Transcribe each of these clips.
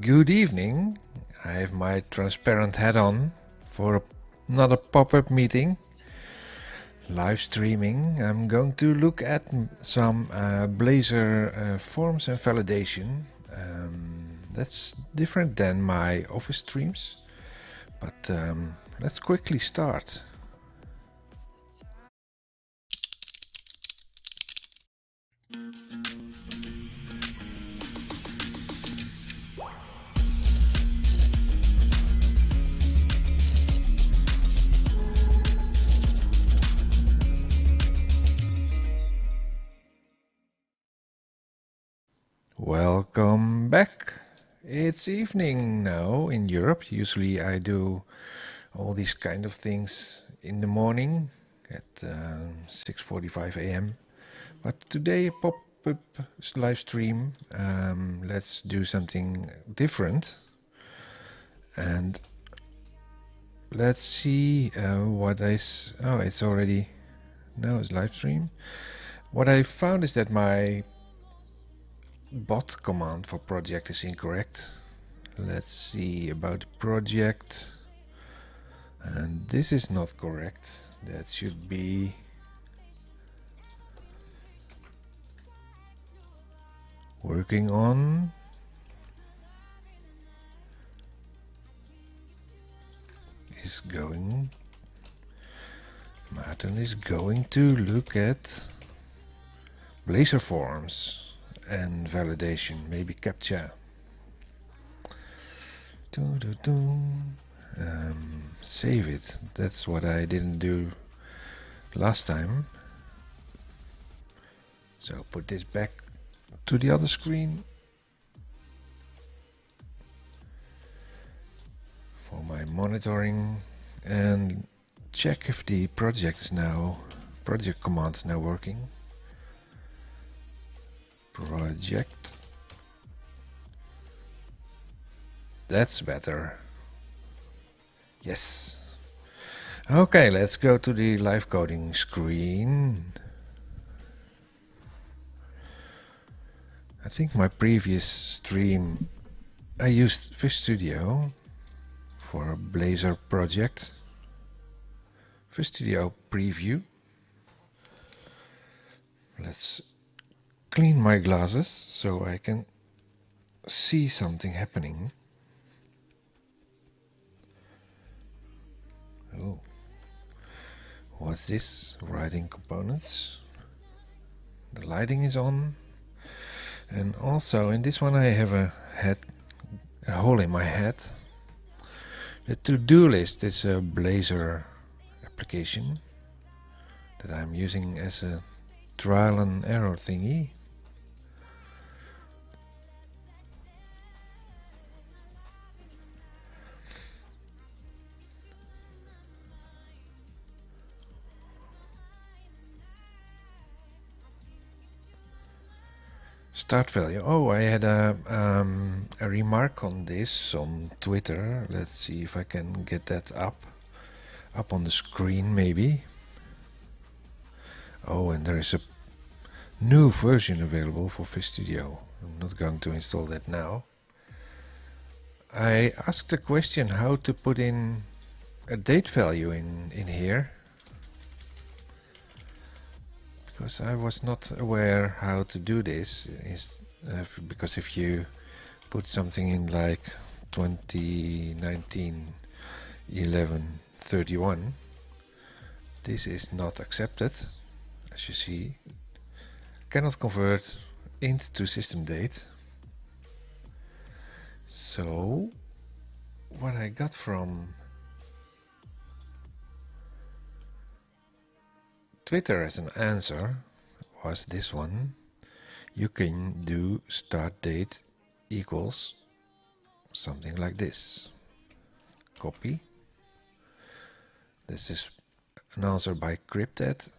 Good evening. I have my transparent hat on for another pop-up meeting. Live streaming. I'm going to look at some uh, Blazor uh, forms and validation. Um, that's different than my office streams, but um, let's quickly start. Welcome back. It's evening now in Europe. Usually I do all these kind of things in the morning at uh, 6:45 a.m. But today pop-up live stream. Um, let's do something different, and let's see uh, what I. S oh, it's already no, it's live stream. What I found is that my bot command for project is incorrect. Let's see about project. And this is not correct. That should be working on is going Martin is going to look at Blazor forms and validation, maybe captcha. Um, save it. That's what I didn't do last time. So put this back to the other screen for my monitoring and check if the project is now project command is now working project. That's better. Yes. Okay, let's go to the live coding screen. I think my previous stream I used Visual Studio for a Blazor project. Visual Studio preview. Let's clean my glasses so I can see something happening. Oh, what's this? Writing components. The lighting is on. And also in this one I have a head, a hole in my head. The to-do list is a Blazor application that I'm using as a trial and error thingy. Start value. Oh, I had a, um, a remark on this on Twitter. Let's see if I can get that up. Up on the screen, maybe. Oh, and there is a new version available for Visual Studio. I'm not going to install that now. I asked a question how to put in a date value in, in here because I was not aware how to do this is uh, because if you put something in like 2019 1131 this is not accepted as you see. Cannot convert int to system date. So what I got from Twitter as an answer was this one. You can do start date equals something like this. Copy. This is an answer by Cryptet.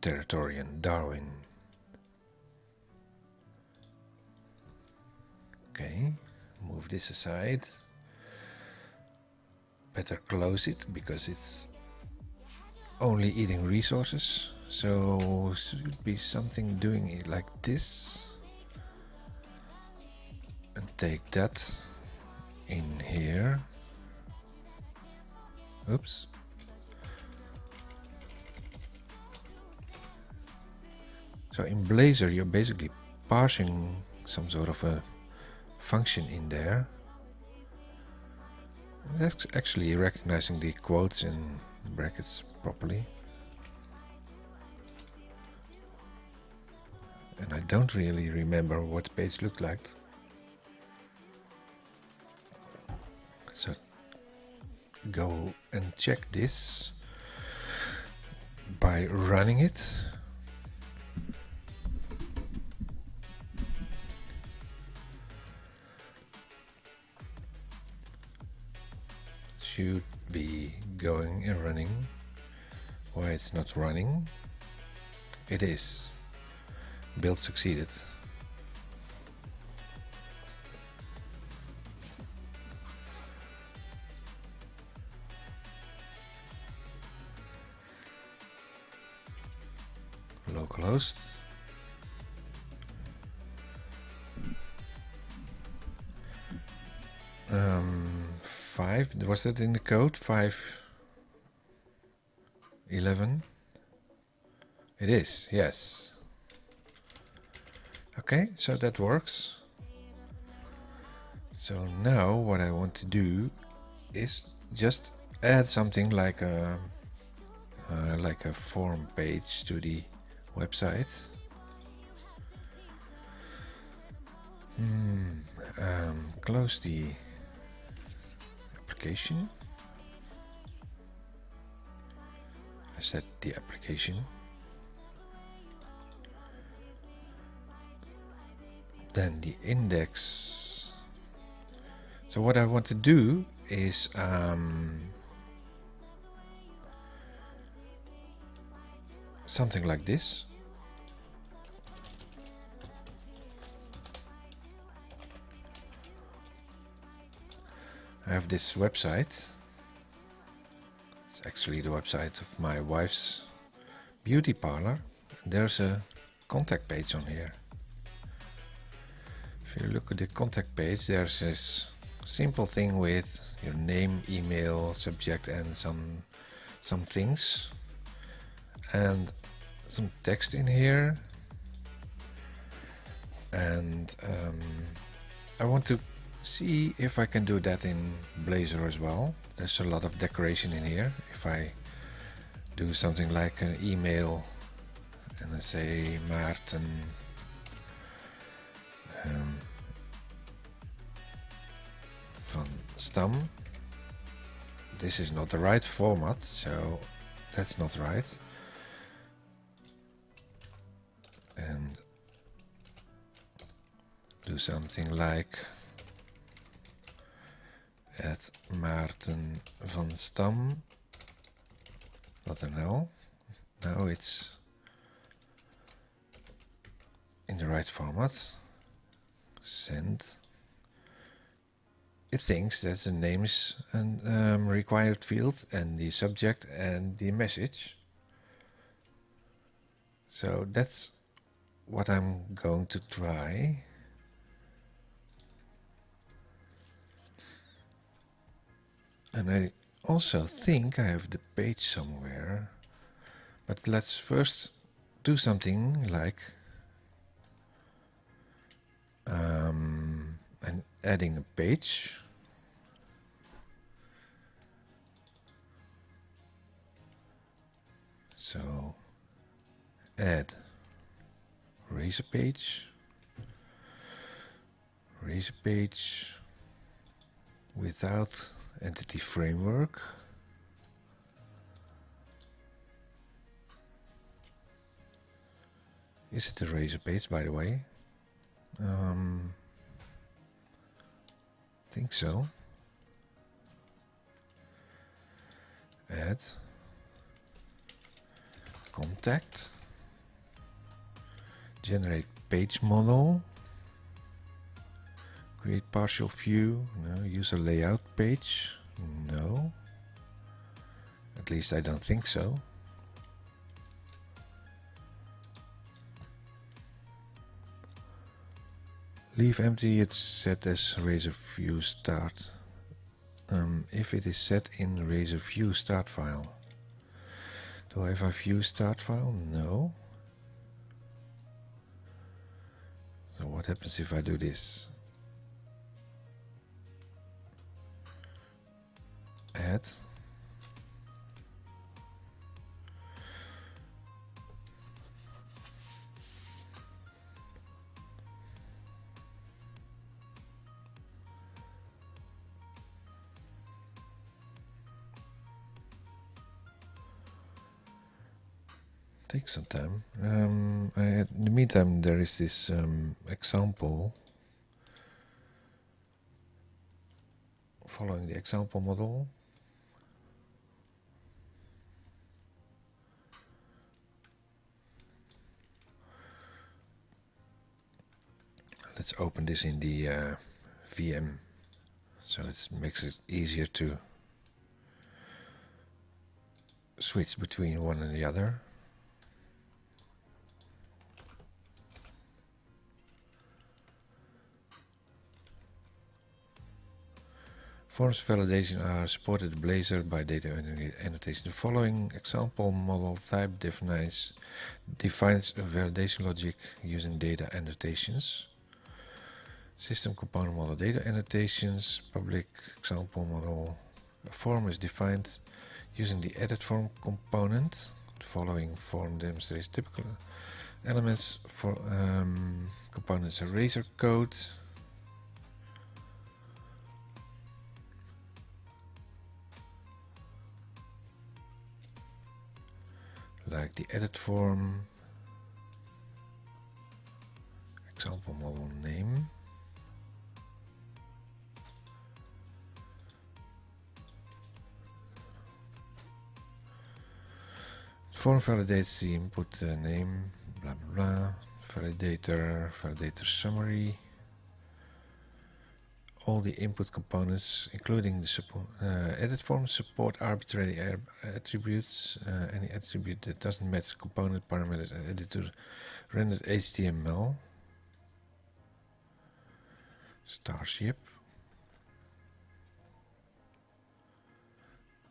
Territorian Darwin. Okay, move this aside. Better close it because it's only eating resources so should be something doing it like this. And take that in here. Oops. So in Blazor you're basically parsing some sort of a function in there. That's actually recognizing the quotes in brackets properly. And I don't really remember what the page looked like. So go and check this by running it. Should be going and running why it's not running. It is. Build succeeded. Localhost. Um, 5 was that in the code? 5 11 it is yes okay so that works so now what I want to do is just add something like a uh, like a form page to the website. Hmm, um, close the application. Set the application. Then the index. So what I want to do is um, something like this. I have this website. Actually the website of my wife's beauty parlor. There's a contact page on here. If you look at the contact page, there's this simple thing with your name, email, subject, and some some things, and some text in here. And um, I want to see if I can do that in Blazor as well. There's a lot of decoration in here. If I do something like an email and I say Maarten um, van Stam. This is not the right format, so that's not right. And do something like at Maarten van Stam. .nl. Now it's in the right format. Send. It thinks that the name is a um, required field and the subject and the message. So that's what I'm going to try. And I also think I have the page somewhere. But let's first do something like um, and adding a page. So add razor page, razor page without entity framework. Is it a razor page, by the way? Um, think so. Add contact. Generate page model. Create partial view. No. Use a layout page. No. At least I don't think so. leave empty it's set as razor view start um, if it is set in razor view start file do I have a view start file no so what happens if I do this add take some time. Um, I, in the meantime, there is this um, example following the example model. Let's open this in the uh, VM so it makes it easier to switch between one and the other. Forms validation are supported Blazor by data annotation. The following example model type defines, defines a validation logic using data annotations. System component model data annotations, public example model. A form is defined using the edit form component. The following form demonstrates typical elements for um, components eraser code like the edit form, example model name, form validates the input uh, name, blah blah blah, validator, validator summary, all the input components, including the support, uh, edit form support arbitrary attributes. Uh, any attribute that doesn't match component parameters and editor rendered HTML. Starship.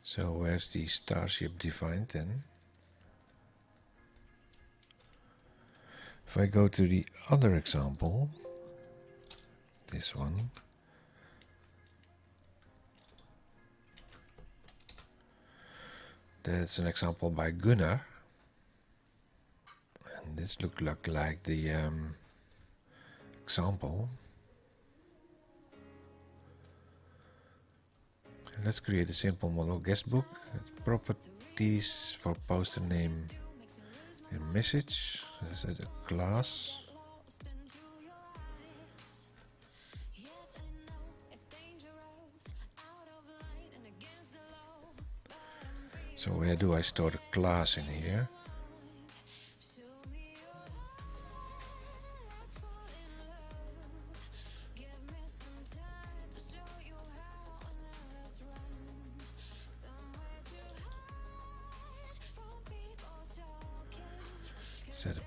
So where's the starship defined then? If I go to the other example, this one, That's an example by Gunnar. And this looks like, like the um, example. Let's create a simple model guestbook. Properties for poster name and message. Is a class. So where do I store the class in here?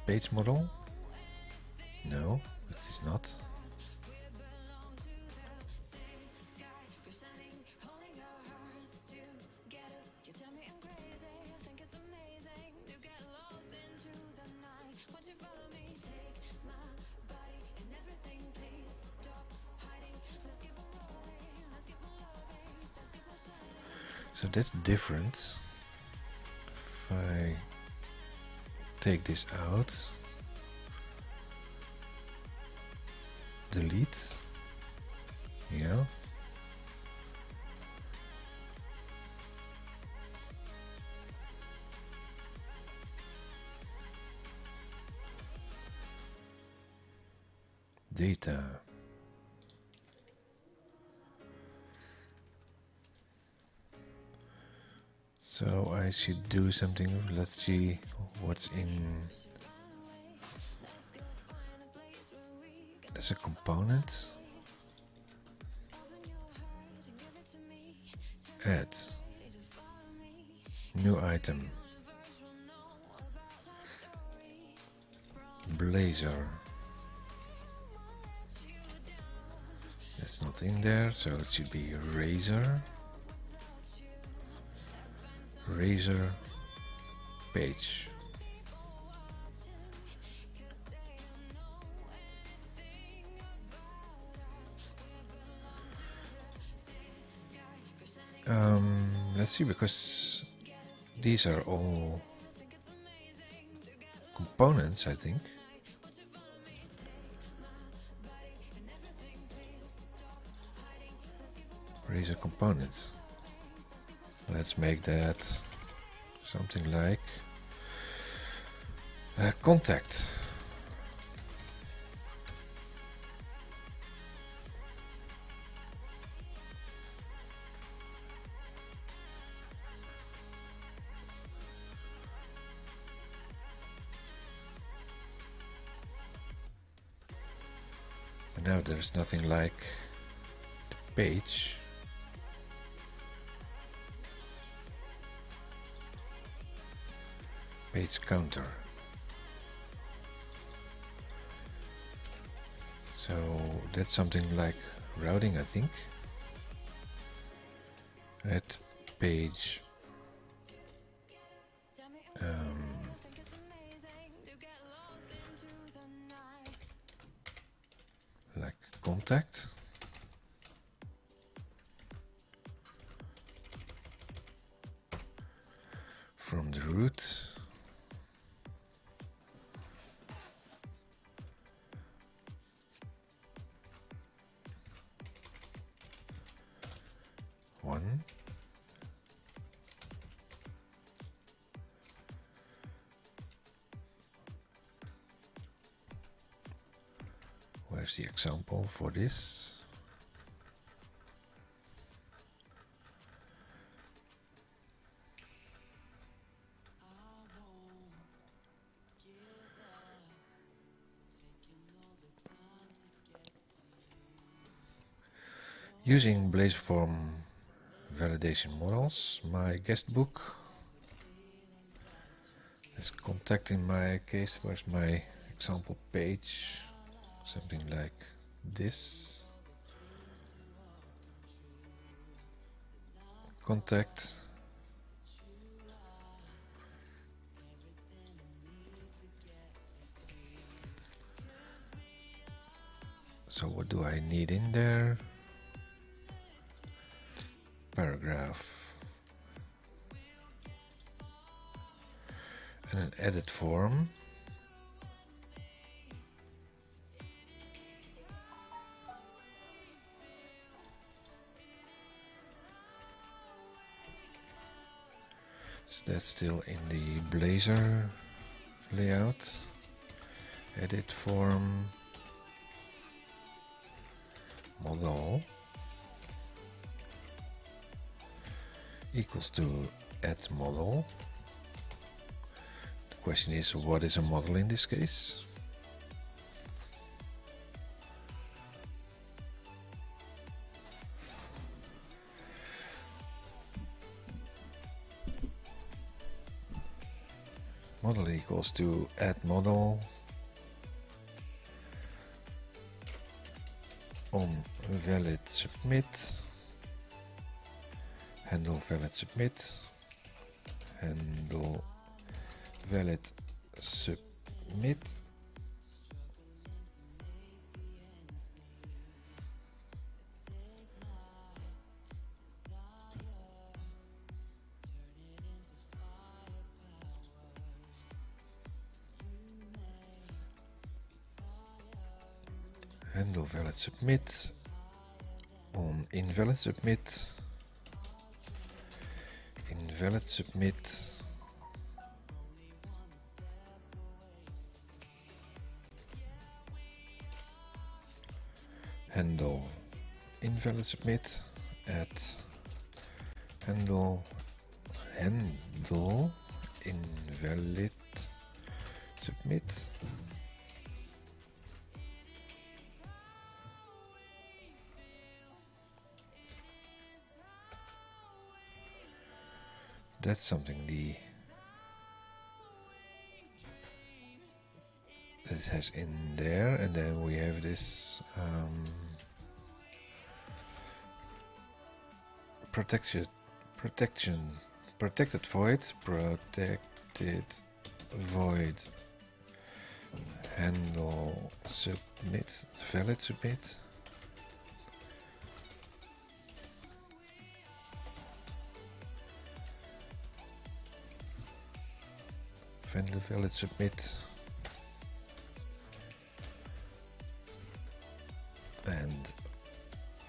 Page model? No, it is not. So that's different. If I take this out, delete, yeah. Data. So I should do something. Let's see what's in. There's a component. Add. New item. Blazor. That's not in there, so it should be razor. Razor page. Um, let's see, because these are all components, I think. Razor components. Let's make that something like a contact. Now there's nothing like the page. Page counter. So that's something like routing, I think. At page um, like contact. From the root. For this? Using Blazeform validation models, my guest book is contacting my case, where's my example page? Something like this. Contact. So what do I need in there? Paragraph. And an edit form. Is that still in the Blazor layout? Edit form model equals to add model. The question is what is a model in this case? Model equals to add model on valid submit handle valid submit handle valid submit valid submit on invalid submit invalid submit handle invalid submit at handle handle invalid submit that's something the this has in there. And then we have this um, protection protection protected void protected void. Handle submit valid submit. Vendor valid submit. And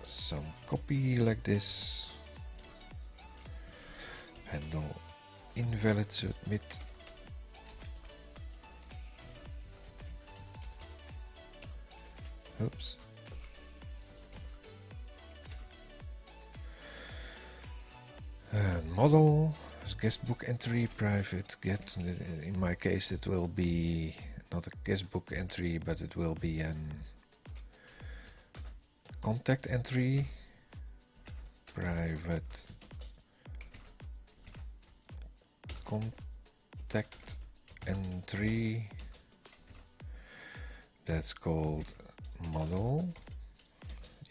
some copy like this. Handle invalid submit. Oops. And eh, model guestbook entry private get. In my case it will be not a guestbook entry but it will be an contact entry. Private contact entry. That's called model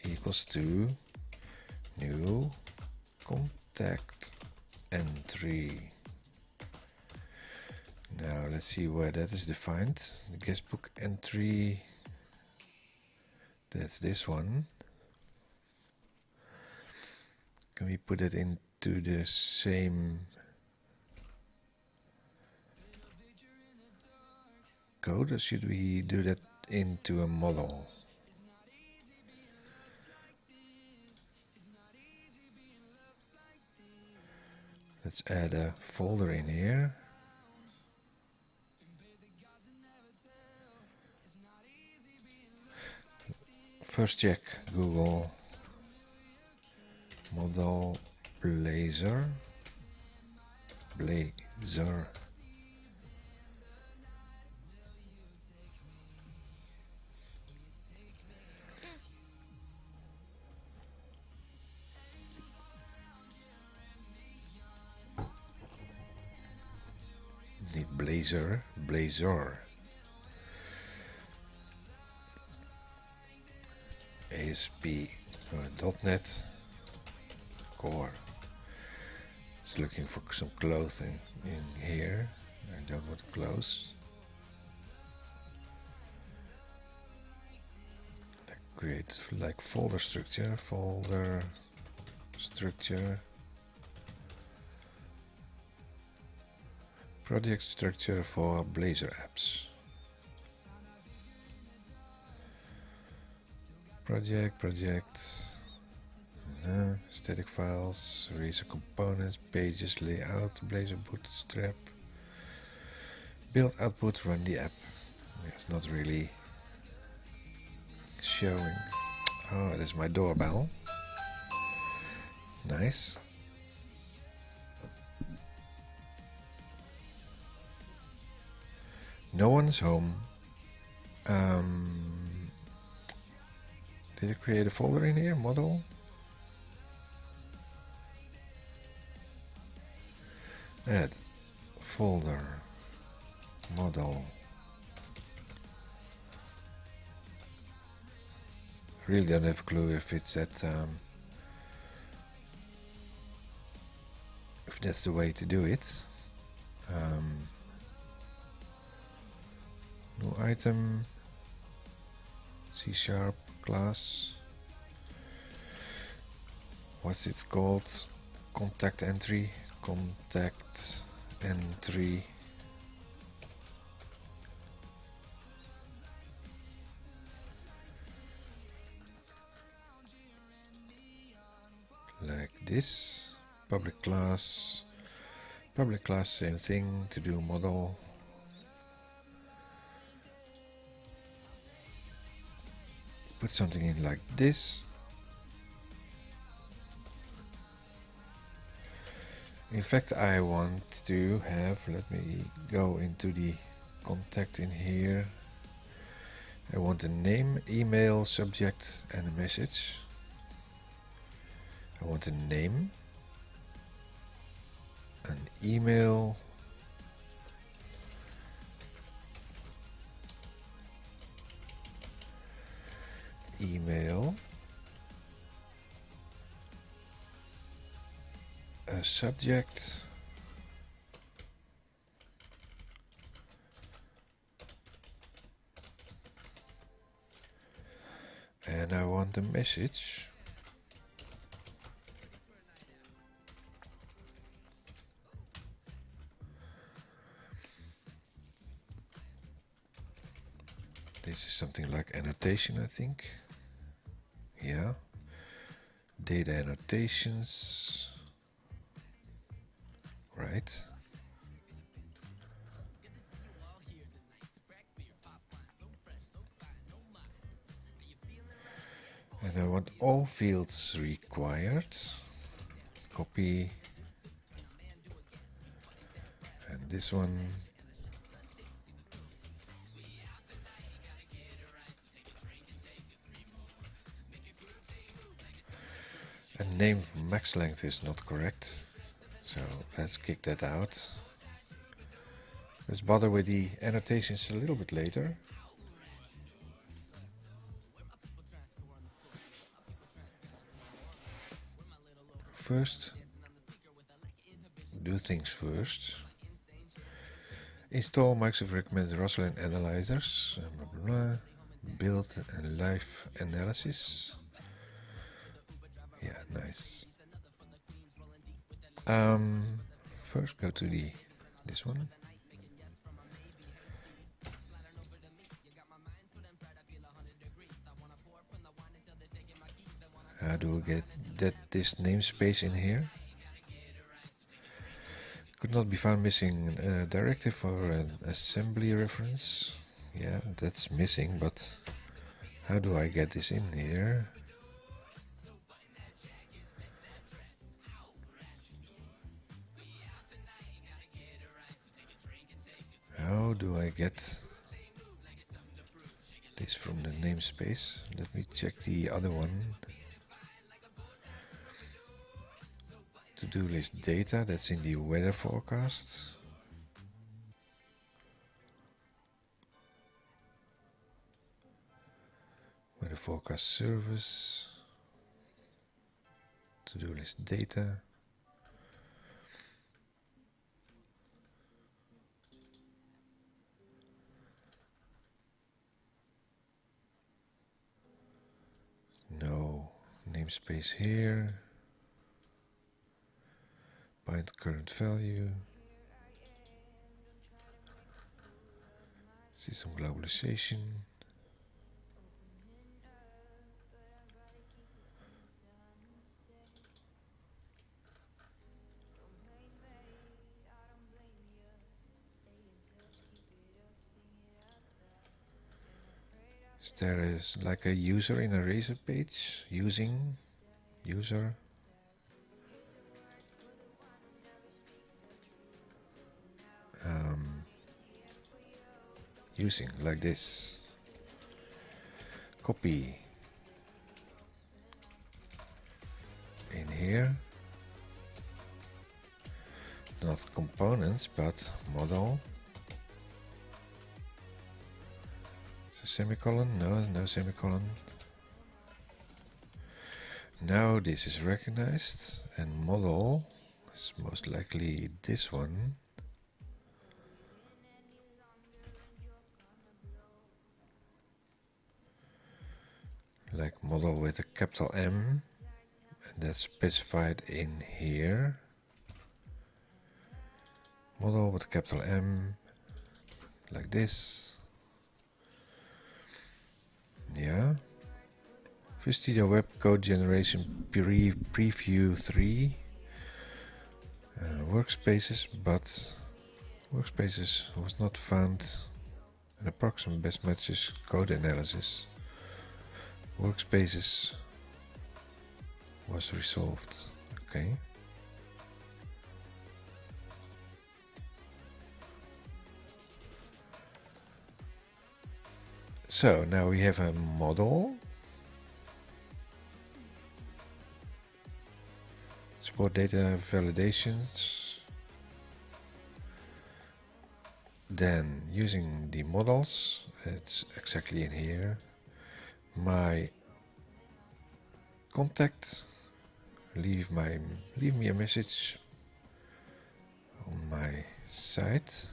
equals to new contact entry now let's see where that is defined. The guestbook entry that's this one. Can we put it into the same? Code or should we do that into a model let's add a folder in here. First check Google model blazer Blazor need blazer, Blazor ASP.NET eh, core. It's looking for some clothing in here. I don't want clothes. Create like folder structure, folder structure, project structure for Blazor apps. Project, project, uh, static files, eraser components, pages, layout, Blazor bootstrap, build output, run the app. It's not really showing. Oh, there's my doorbell. Nice. No one's home. Um, did it create a folder in here? Model? Add folder model. Really don't have a clue if it's at um, if that's the way to do it. Um, item. C sharp class. What's it called? Contact entry. Contact entry. Like this. Public class. Public class same thing. To do model put something in like this. In fact I want to have let me go into the contact in here. I want a name email subject and a message. I want a name an email email. A subject. And I want a message. This is something like annotation I think yeah. Data annotations. Right. And I want all fields required. Copy. And this one and name max length is not correct. So let's kick that out. Let's bother with the annotations a little bit later. First do things first. Install Microsoft recommends Roslyn analyzers blah, blah, blah. build and live analysis yeah nice. Um first go to the this one. How do we get that this namespace in here? Could not be found missing a directive or an assembly reference. Yeah that's missing but how do I get this in here how do I get this from the namespace let me check the other one to-do list data that's in the weather forecast. Weather forecast service, to-do list data. No namespace here bind current value. See some globalization. There is like a user in a razor page using user. Um, using like this. Copy. In here. Not components but model semicolon? No no semicolon. Now this is recognized and model is most likely this one. Like model with a capital M and that's specified in here. Model with a capital M like this yeah. Visual Web Code Generation pre Preview 3 uh, workspaces but workspaces was not found. An approximate best matches code analysis. Workspaces was resolved. Okay so now we have a model. Support data validations. Then using the models it's exactly in here. My contact. Leave my leave me a message on my site.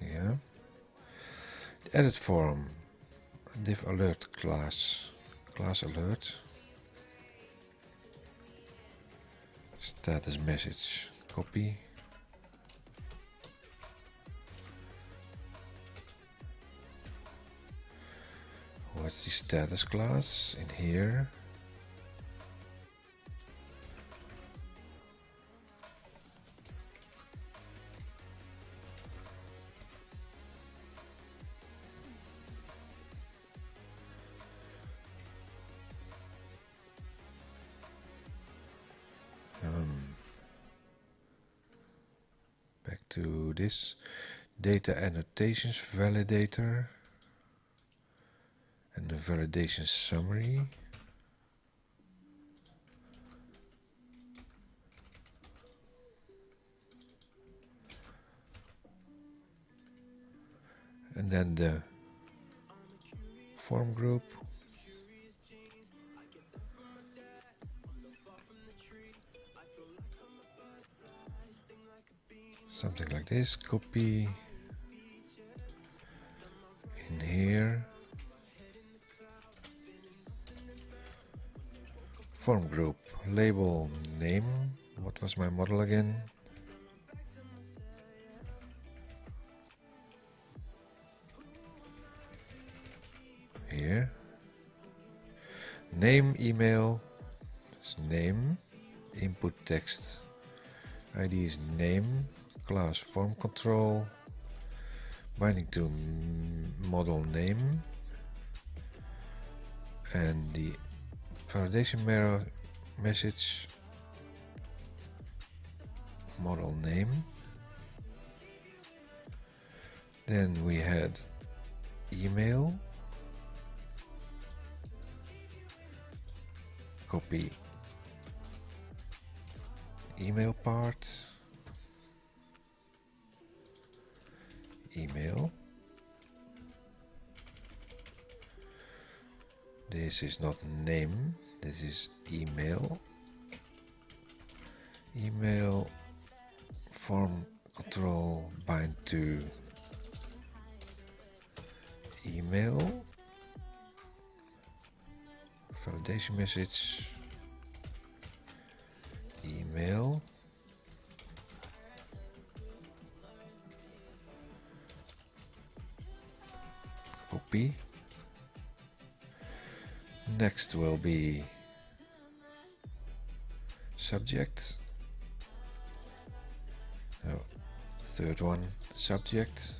Yeah. The edit form, div alert class, class alert. Status message, copy. What's the status class in here? To this data annotations validator and the validation summary. And then the form group. Something like this, copy in here. Form group, label name. What was my model again? Here. Name, email, name, input text. ID is name, class form control, binding to model name, and the validation mirror message model name. Then we had email copy email part email. This is not name this is email. Email form control bind to email. Validation message. Email copy next will be subject oh, third one subject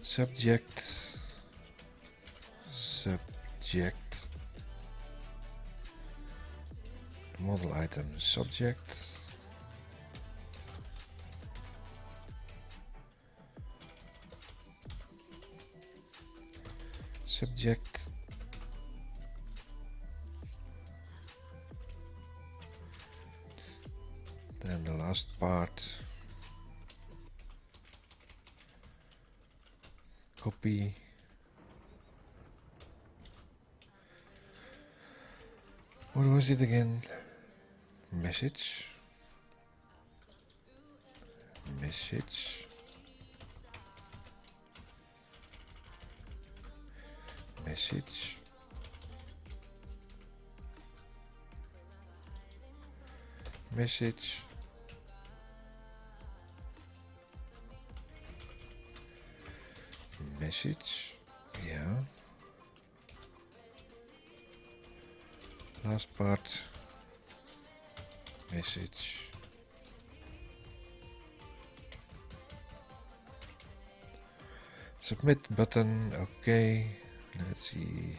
subject subject model item subject subject. Then the last part. Copy. What was it again? Message? Message message. Message. Message. Yeah. Last part. Message. Submit button. Okay let's see.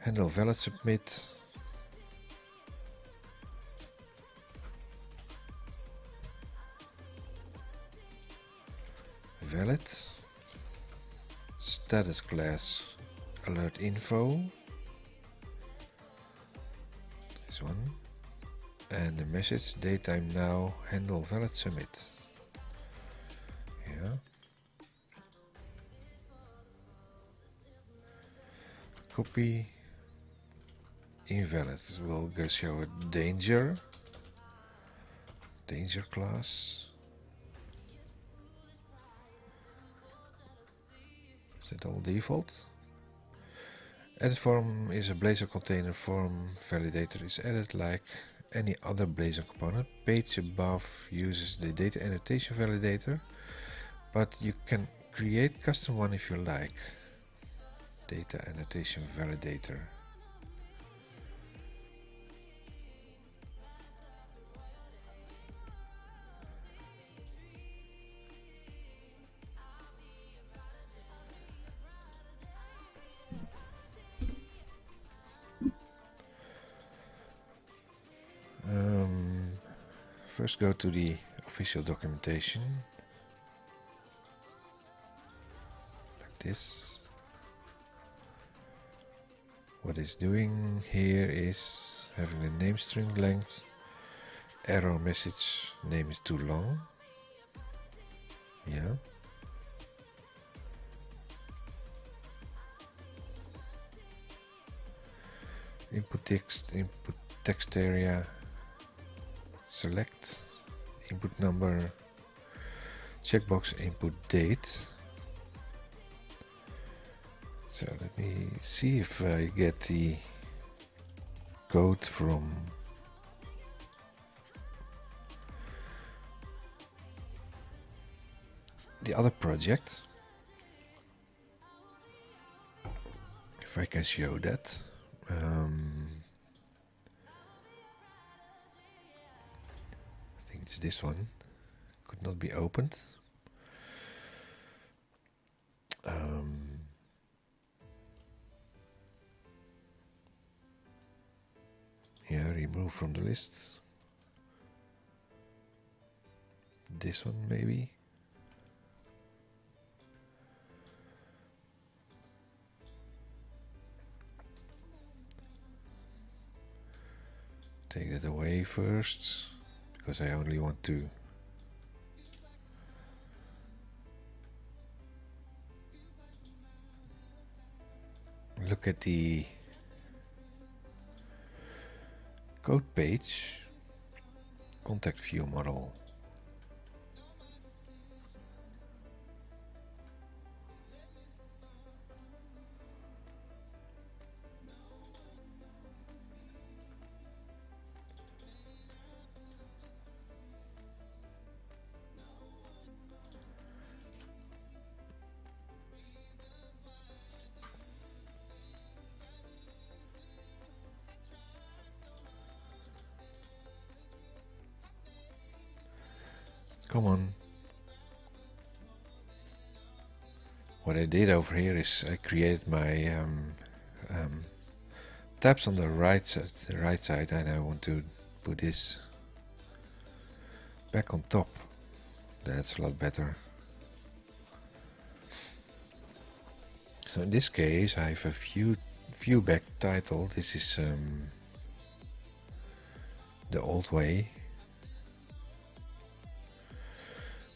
Handle valid submit. Valid. Status class. Alert info. This one. And the message DateTime now. Handle valid submit copy invalid. We'll go show a danger. Danger class. is it all default. Edit form is a Blazor container form validator is added like any other Blazor component. Page above uses the data annotation validator, but you can create custom one if you like. Data annotation validator. Um, first go to the official documentation like this what it's doing here is having the name string length. Error message name is too long. Yeah. Input text input text area select. Input number checkbox input date so let me see if I get the code from the other project. If I can show that. Um, I think it's this one. Could not be opened. Um, yeah remove from the list. This one maybe. Take that away first because I only want to look at the code page. Contact view model did over here is I created my um, um, tabs on the right side, the right side, and I want to put this back on top. That's a lot better. So in this case, I have a view view back title. This is um, the old way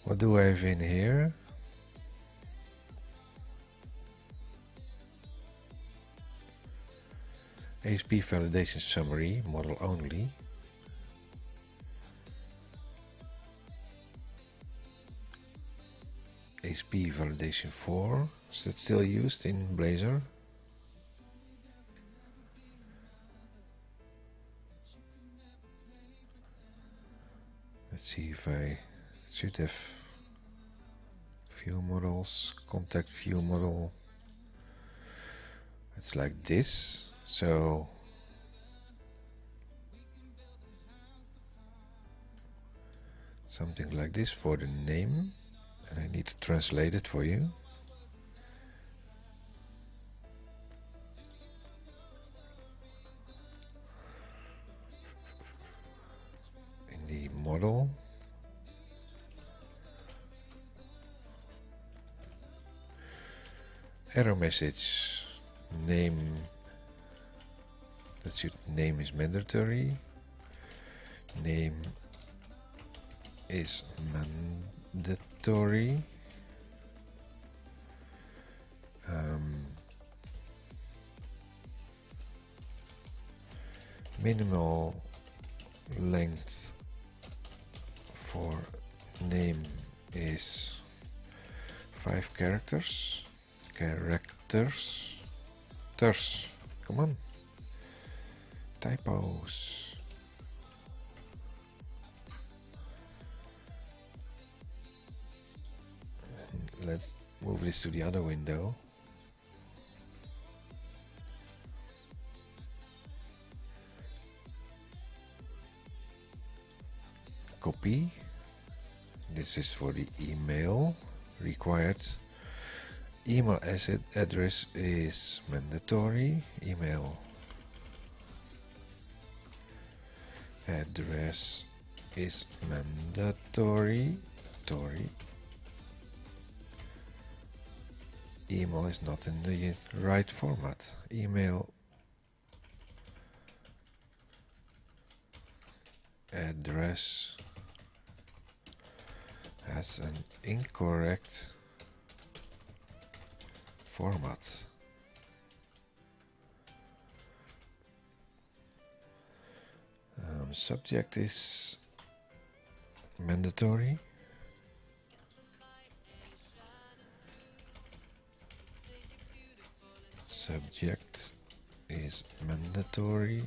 What do I have in here? ASP validation summary, model only. ASP validation for, is that still used in Blazor? Let's see if I should have view models contact view model it's like this so something like this for the name and I need to translate it for you. In the model error message name that's your name is mandatory. Name is mandatory. Um, minimal length for name is five characters. Characters. Ters. Come on typos. Let's move this to the other window. Copy. This is for the email required. Email asset address is mandatory. Email address is mandatory Tory. email is not in the right format email address has an incorrect format. Um, subject is mandatory. Subject is mandatory.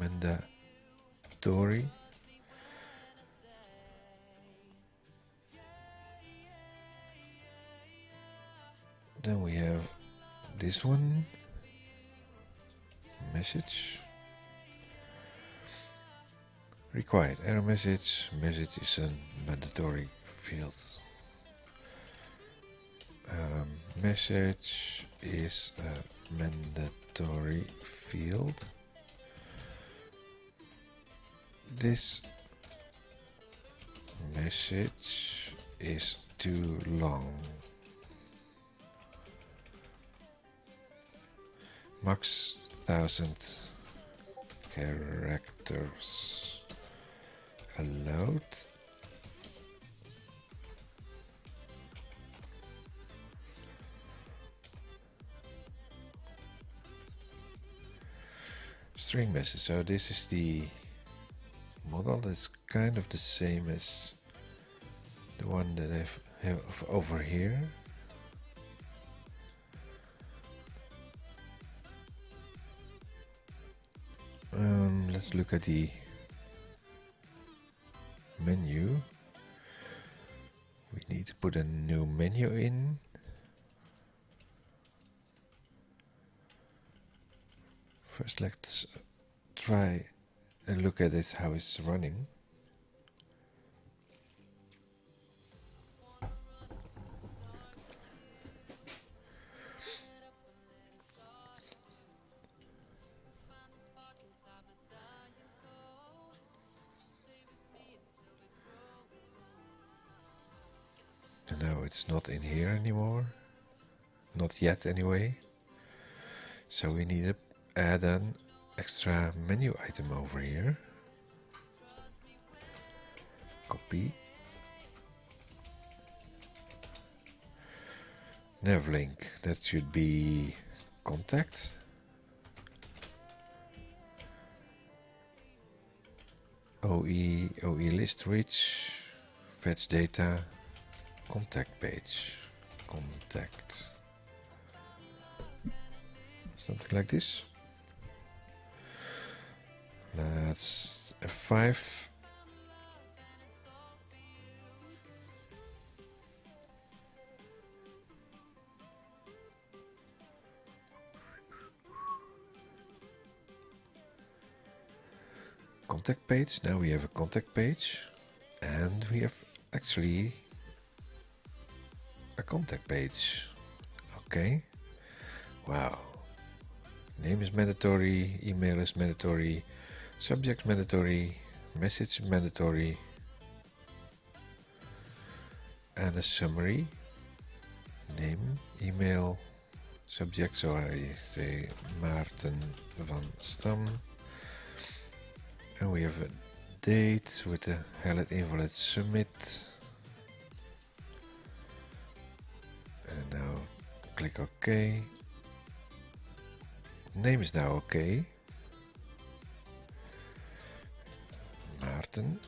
Mandatory. Then we have this one message required. Error message message is a mandatory field. Um, message is a mandatory field. This message is too long. Max thousand characters allowed string message. So this is the model that's kind of the same as the one that I have over here. Um, let's look at the menu. We need to put a new menu in. First, let's try and look at it how it's running. It's not in here anymore. Not yet, anyway. So we need to add an extra menu item over here. Copy. Navlink, that should be contact. OE, OE list reach, fetch data, contact page. Contact. Something like this. Let's F5 contact page. Now we have a contact page. And we have actually a contact page. Okay. Wow. Name is mandatory, email is mandatory, subject mandatory, message mandatory, and a summary. Name, email, subject, so I say Maarten van Stam. And we have a date with the Hellet Invalid Submit. Click OK. Name is now OK. Maarten.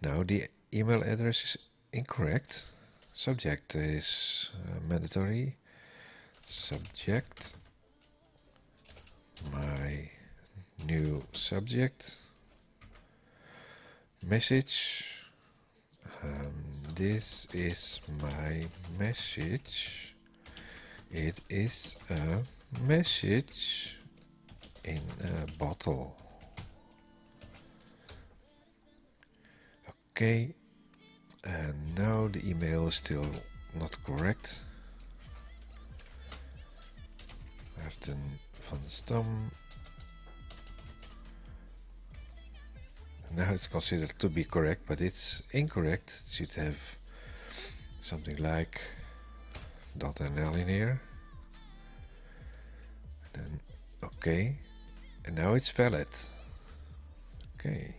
Now the email address is incorrect. Subject is uh, mandatory. Subject. My new subject. Message. Um, this is my message. It is a message in a bottle. Okay, and now the email is still not correct. Maarten van Stam. Now it's considered to be correct, but it's incorrect. It should have something like .nl in here. And then okay, and now it's valid. Okay.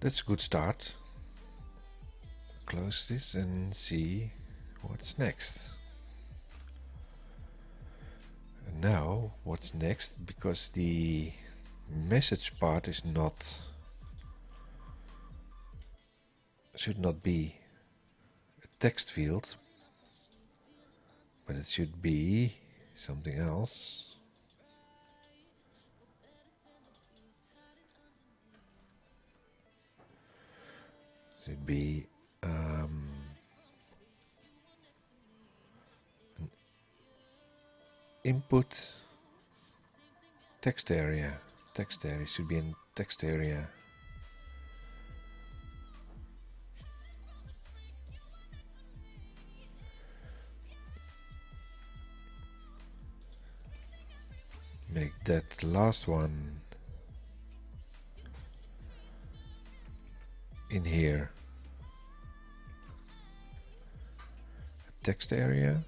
That's a good start. Close this and see what's next. And now, what's next? Because the message part is not should not be a text field but it should be something else should be um, input text area. Text area should be in text area. Make that last one in here text area.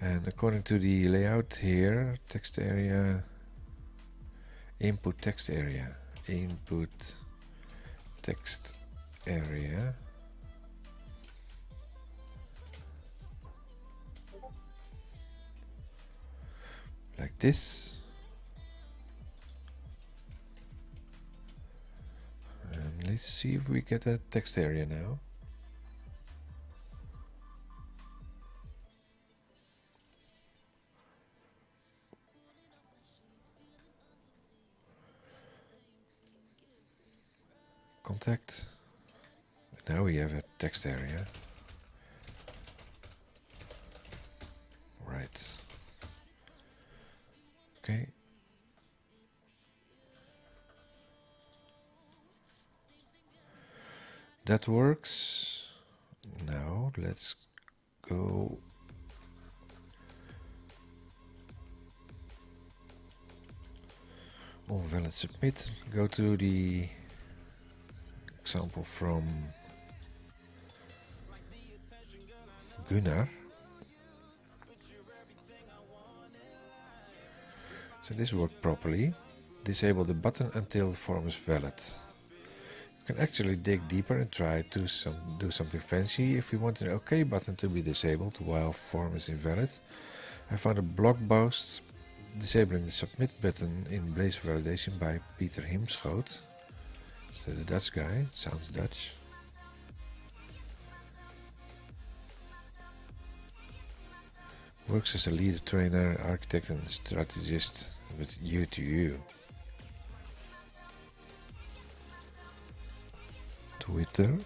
And according to the layout here text area input text area input text area. Like this. And let's see if we get a text area now Now we have a text area. Right. Okay. That works. Now let's go on valid submit. Go to the example from Gunnar. So this worked properly. Disable the button until the form is valid. You can actually dig deeper and try to some, do something fancy if you want an OK button to be disabled while form is invalid. I found a blog post disabling the submit button in Blazor Validation by Peter Himschoot. So the Dutch guy, sounds Dutch. Works as a leader, trainer, architect and strategist with U2U. Twitter.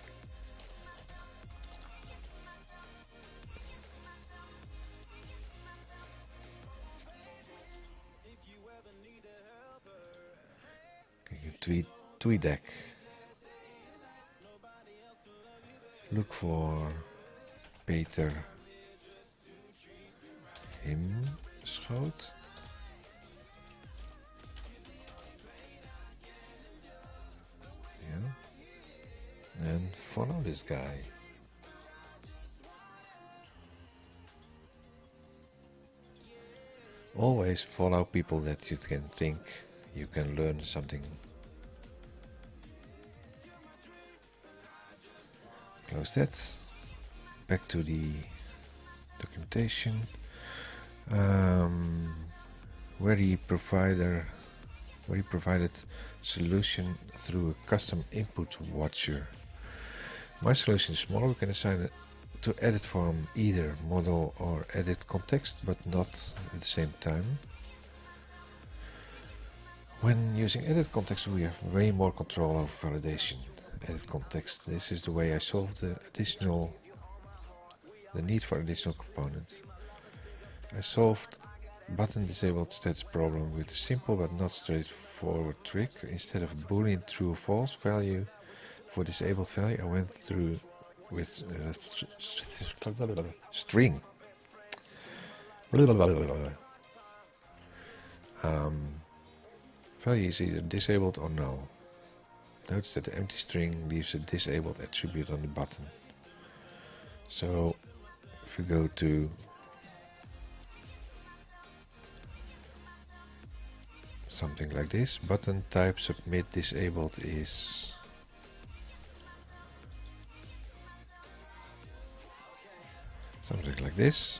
Can TweetDeck. Look for Peter Himschoot. Yeah. And follow this guy. always follow people that you can think you can learn something. Close that. Back to the documentation. Um, where he provider where he provided solution through a custom input watcher. My solution is smaller. We can assign it to edit form either model or edit context, but not at the same time. When using edit context, we have way more control over validation. Edit context. This is the way I solve the additional, the need for additional components. I solved button disabled status problem with a simple but not straightforward trick. Instead of boolean true false value for disabled value, I went through with uh, string. Um, value is either disabled or null. Notice that the empty string leaves a disabled attribute on the button. So if you go to something like this, button type submit disabled is something like this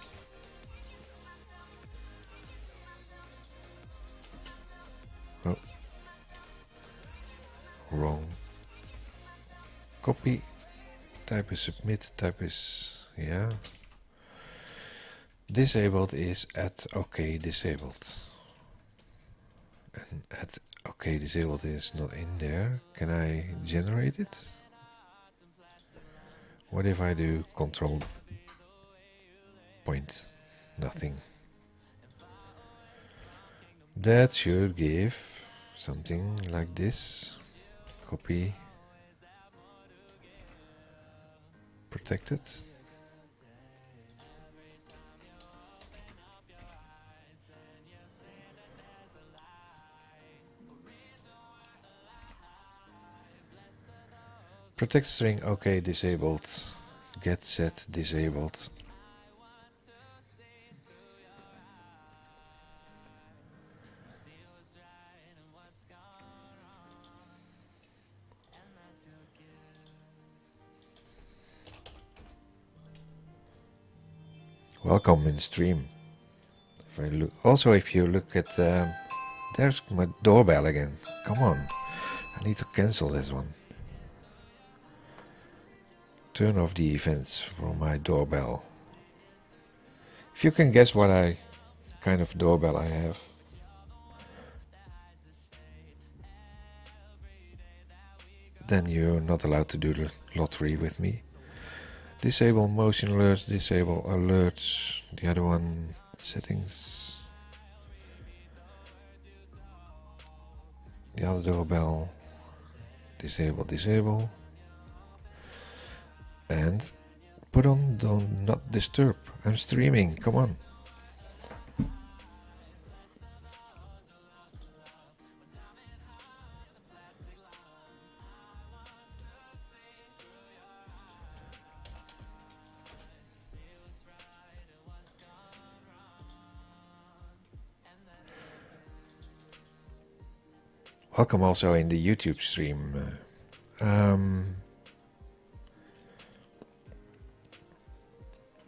wrong. Copy type is submit type is yeah. Disabled is at ok disabled. And at ok disabled is not in there. Can I generate it? What if I do control point? Nothing. That should give something like this copy. Protected. Protect string okay disabled. Get set disabled welcome in stream. If I look, also, if you look at, um, there's my doorbell again. Come on, I need to cancel this one. Turn off the events for my doorbell. If you can guess what I kind of doorbell I have. Then you're not allowed to do the lottery with me disable motion alerts, disable alerts, the other one settings, the other doorbell, disable, disable, and put on do not not disturb. I'm streaming, come on. Welcome also in the YouTube stream. Um,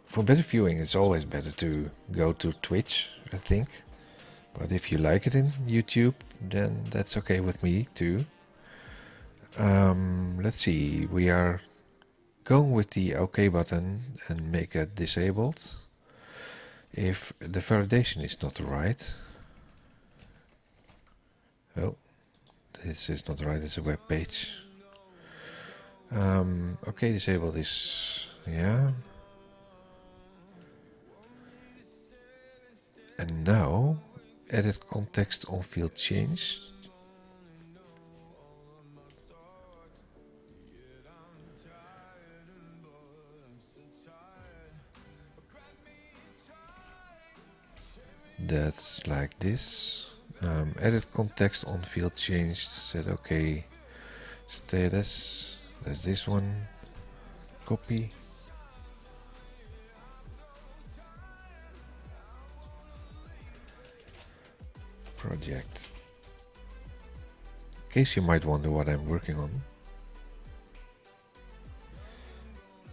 for better viewing, it's always better to go to Twitch, I think. But if you like it in YouTube, then that's okay with me too. Um, let's see, we are going with the OK button and make it disabled if the validation is not right. Oh, this is not right, it's a web page. Um, okay, disable this, yeah. And now, edit context on field changed. That's like this um, edit context on field changed set okay status there's this one copy project. In case you might wonder what I'm working on.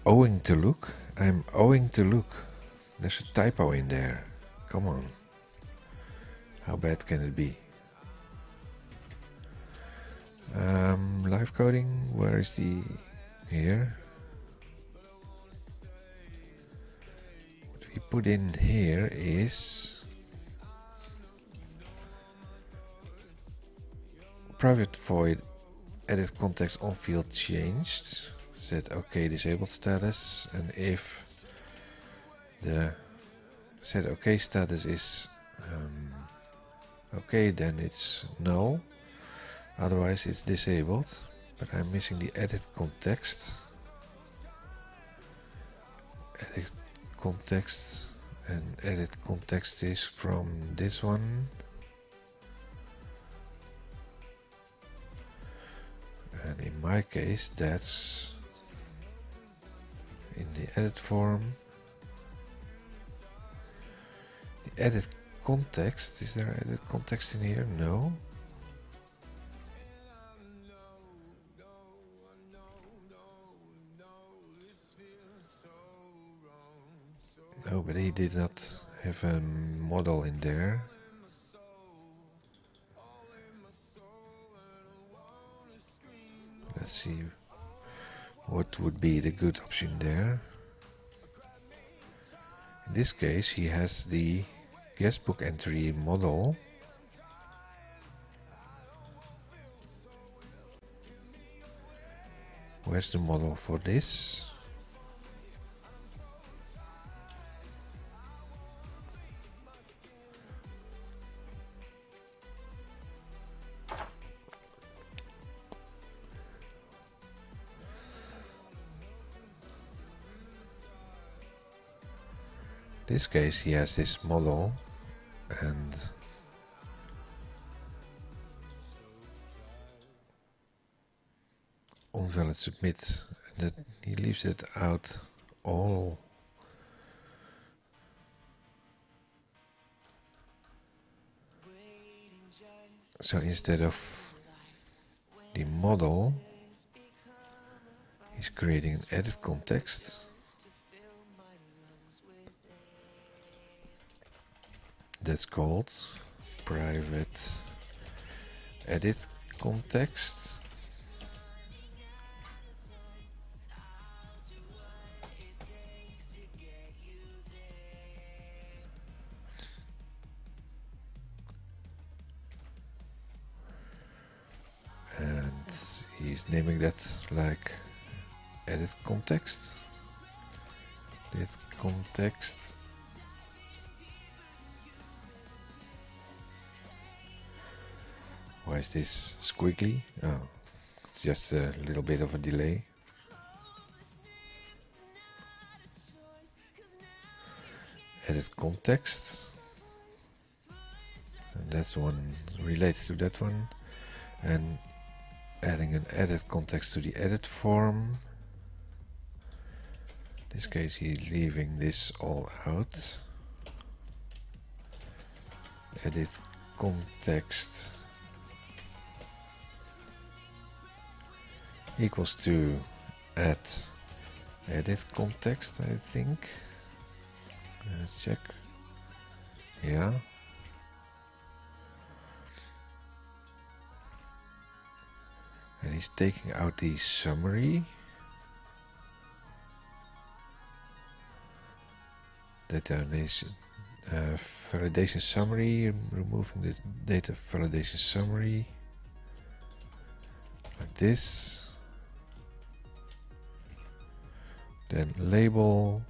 Owing to look? I'm owing to look. There's a typo in there. Come on. How bad can it be? Um, live coding, where is the... here? What we put in here is... Private void edit context on field changed. Set OK disabled status and if the set OK status is okay then it's null. Otherwise it's disabled. But I'm missing the edit context. Edit context. And edit context is from this one. And in my case that's in the edit form. The edit context is there edit context in here no No, but he did not have a model in there. Let's see what would be the good option there. In this case, he has the guestbook entry model. Where's the model for this? this case he has this model and on valid submit that he leaves it out all. So instead of the model he's creating an edit context that's called private edit context. And he's naming that like edit context. Edit context Why is this squiggly? Oh, it's just a little bit of a delay. Edit context. And that's one related to that one. And adding an edit context to the edit form. In this case, he's leaving this all out. Edit context equals to add edit context I think. Let's check. Yeah. And he's taking out the summary. Data uh, validation summary removing the data validation summary. Like this Then label,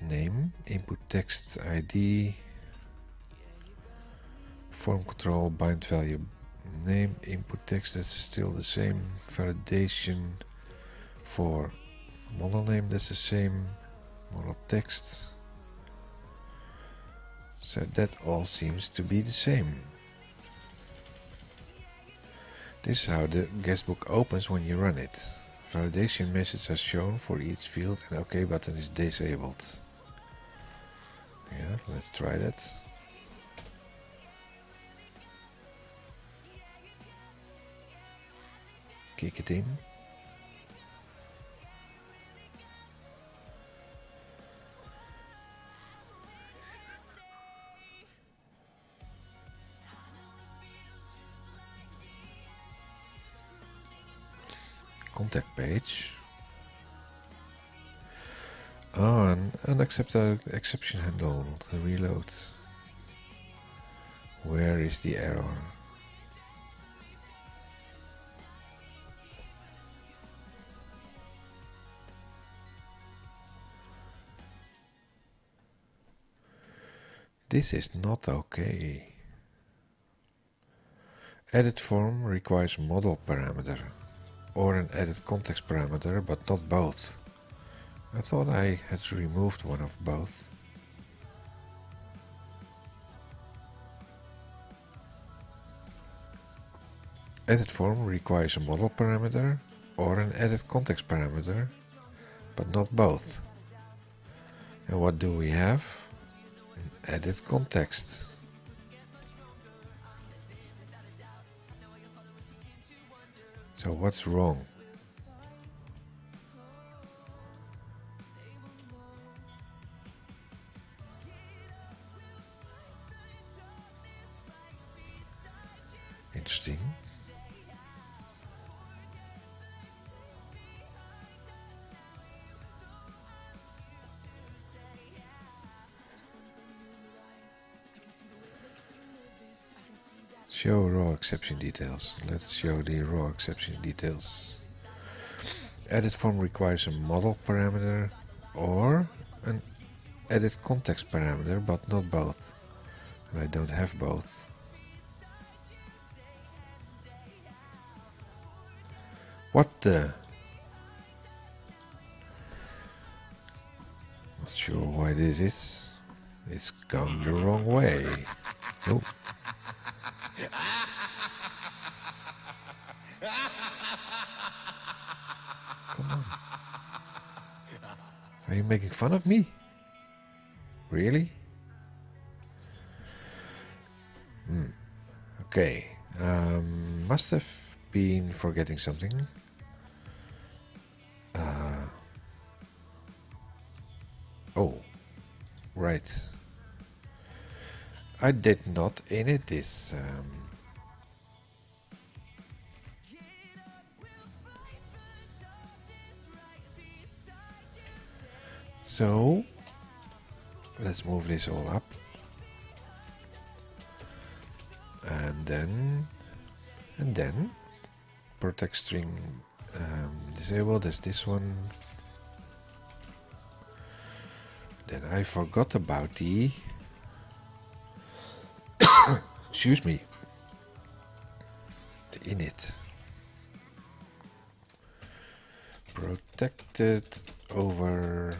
name, input text ID, form control, bind value, name, input text, that's still the same. Validation for model name, that's the same. Model text. So that all seems to be the same. This is how the guestbook opens when you run it. Validation message as shown for each field and OK button is disabled. Yeah, let's try that. Kick it in. Page. Oh, ah, an unaccepted uh, exception handled. Reload. Where is the error? This is not okay. Edit form requires model parameter or an edit context parameter, but not both. I thought I had removed one of both. Edit form requires a model parameter or an edit context parameter, but not both. And what do we have? An edit context. So what's wrong? Interesting. Show raw exception details. Let's show the raw exception details. Edit form requires a model parameter or an edit context parameter, but not both. And I don't have both. What the? Not sure why this is. It's gone the wrong way. Nope. Oh. Come on. Are you making fun of me? Really? Hmm. Okay. Um, must have been forgetting something. Uh, oh, right. I did not edit this. Um, so let's move this all up and then and then protect string um, disabled is this one then I forgot about the excuse me. The init. Protected over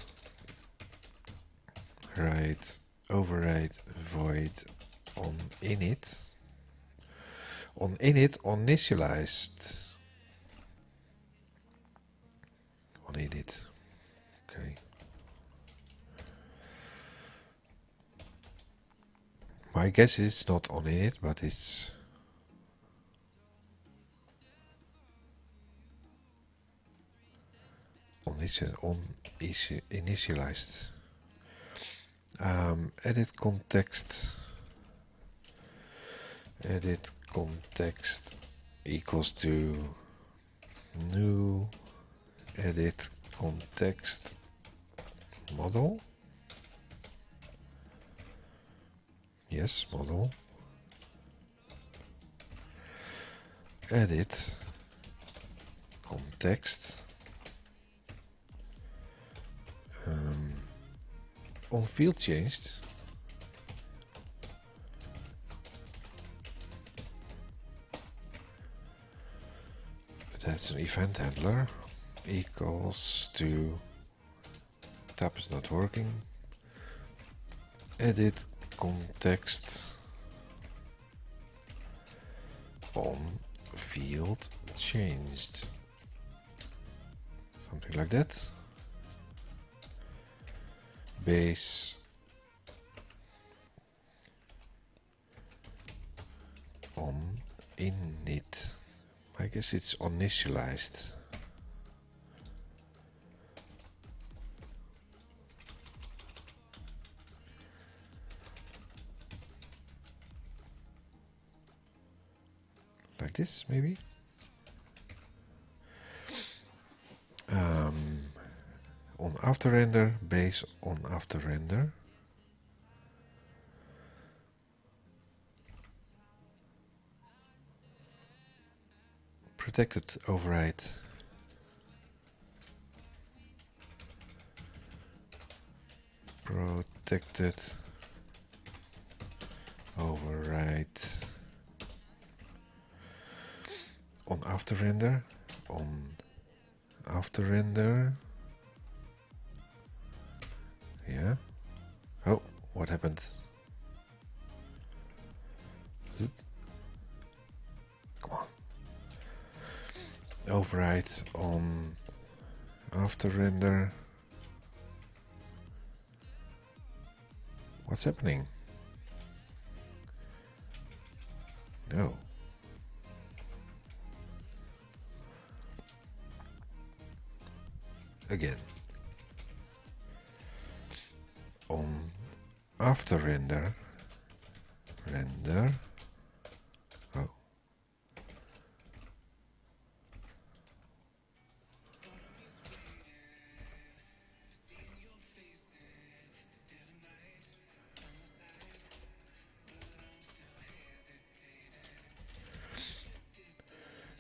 right override void on init. On init initialized. On init okay my guess is not on init but it's on on initialized um, edit context edit context equals to new edit context model yes model. Edit. Context. Um, on field changed. That's an event handler equals to tab is not working. Edit context. On field changed. Something like that. Base. On init. I guess it's initialized. Like this, maybe? Um, on after render, base on after render. protected override protected override on after render on after render yeah oh what happened is it override on after render. What's happening? No. Again. On after render, render. Oh,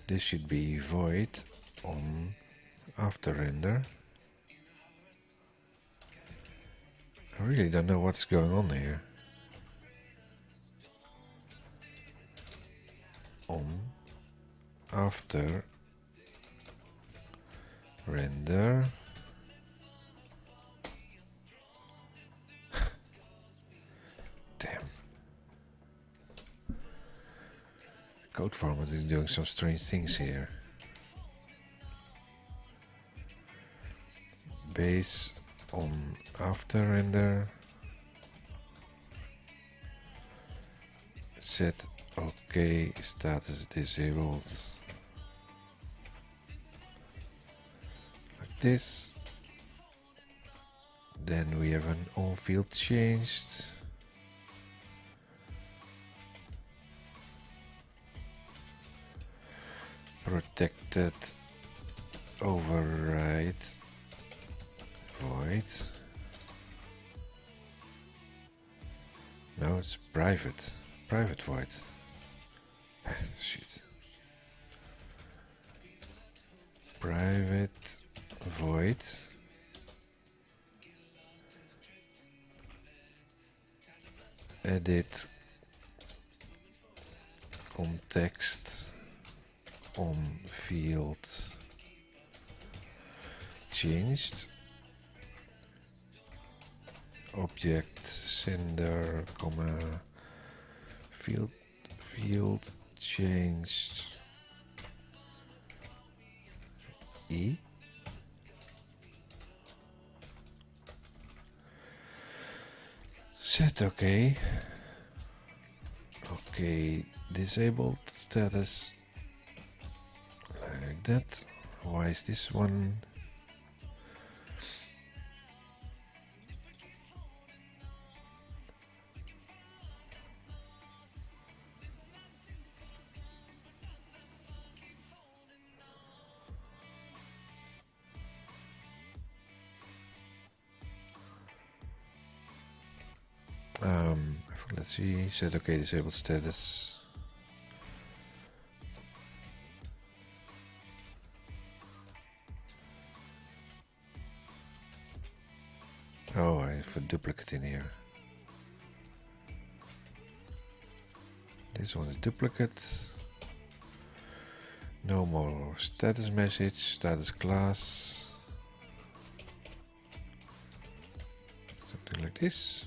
this should be void. On after render. I really don't know what's going on here. On after. Render. Code format is doing some strange things here. Base on after render. Set OK status disabled. Like this. Then we have an on field changed. protected override void. No it's private. Private void. Shit. Private void. Edit. Context on field. Changed object sender comma field field changed e set okay okay disabled status like that. Why is this one? See, set okay disabled status. Oh, I have a duplicate in here. This one is duplicate. No more status message, status class. Something like this.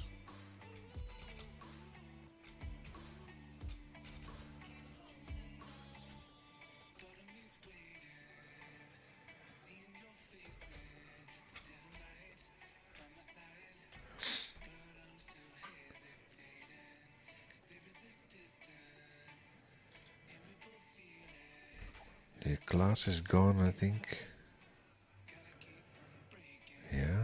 The class is gone, I think. Yeah.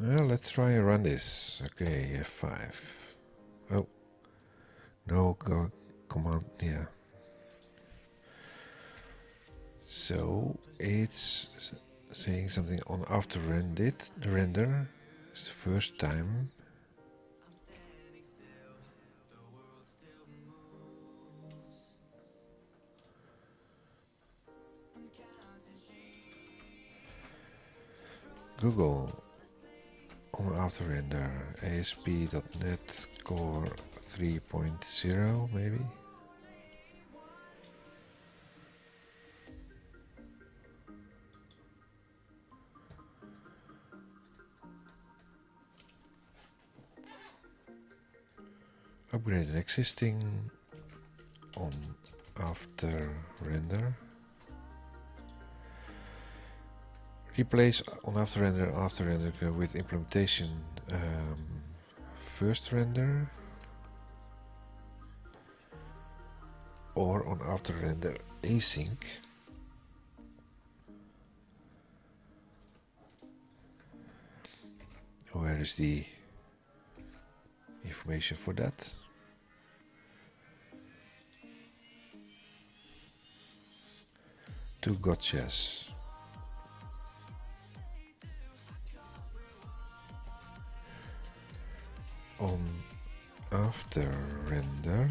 Well, let's try and run this. Okay, F5. Oh. No, go command, yeah. So, it's saying something on after rendered, render. The first time. Google on after render ASP.NET Core 3.0 maybe. Upgrade an existing on after render. Replace on after render after render with implementation um, first render. Or on after render async. Where is the information for that two gotchas. On after render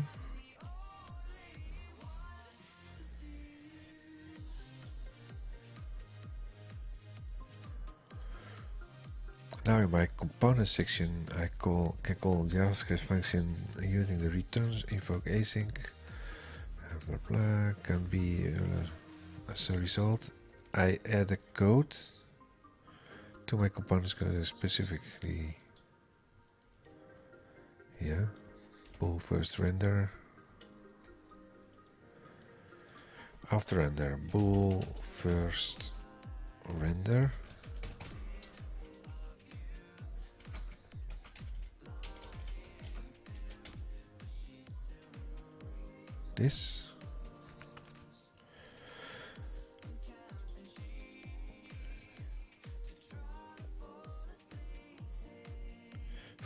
Now in my component section I call can call JavaScript function using the returns invoke async blah blah can be uh, as a result, I add a code to my components code specifically here. Bool first render. After render, bool first render. This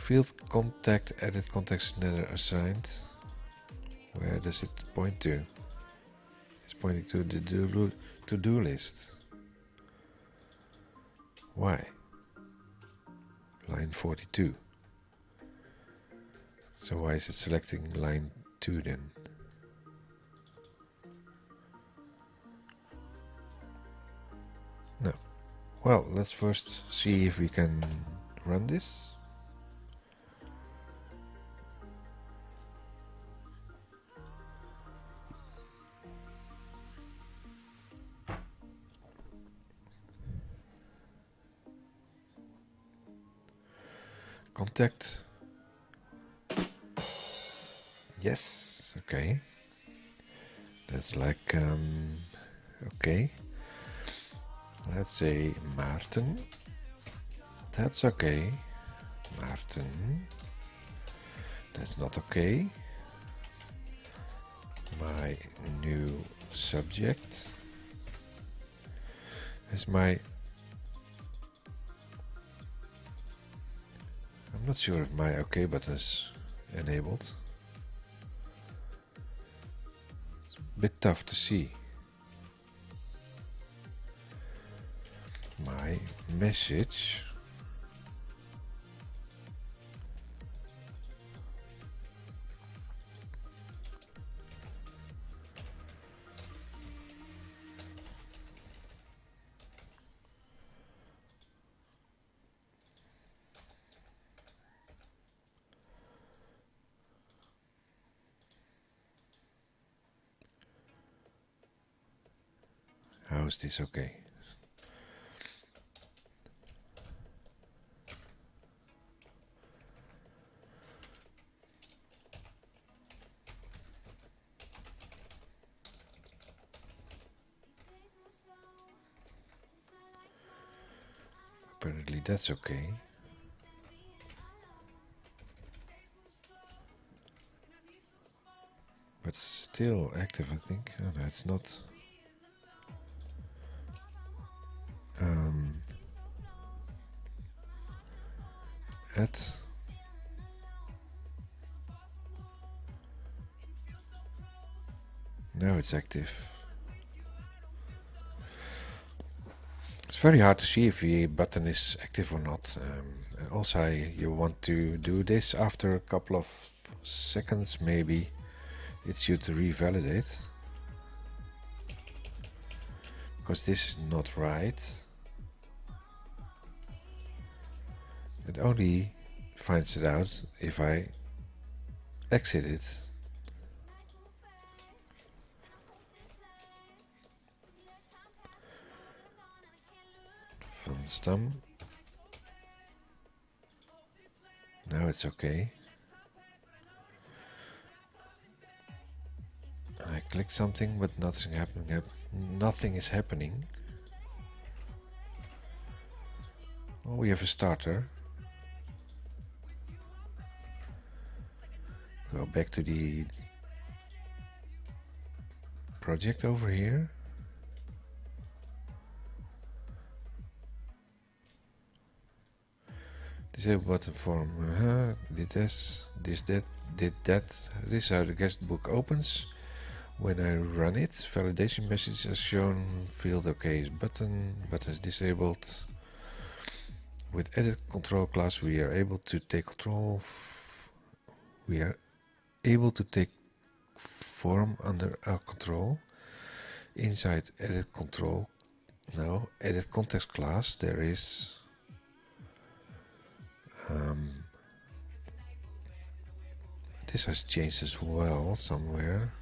Field contact edit context never assigned. Where does it point to? It's pointing to the to-do to -do list. Why? Line 42. So why is it selecting line 2 then? No. Well, let's first see if we can run this. Contact. Yes, okay. That's like, um, okay. Let's say Martin. That's okay. Martin. That's not okay. My new subject is my I'm not sure if my OK button is enabled. It's a bit tough to see. My message This is Okay. Apparently that's okay. But still active, I think. Oh, no, it's not. Now it's active. It's very hard to see if the button is active or not. Um, also, you want to do this after a couple of seconds, maybe it's you to revalidate because this is not right. It only finds it out if I exit it. Van Stam. Now it's okay. I click something but nothing happening. Nothing is happening. Oh, we have a starter. Go back to the project over here. Disable button form. Uh -huh. Did this, this, that, did that. This is how the guest book opens. When I run it, validation message is shown. Field OK is button. Button is disabled. With edit control class, we are able to take control. we are able to take form under our control. Inside edit control, now edit context class, there is um, this has changed as well somewhere.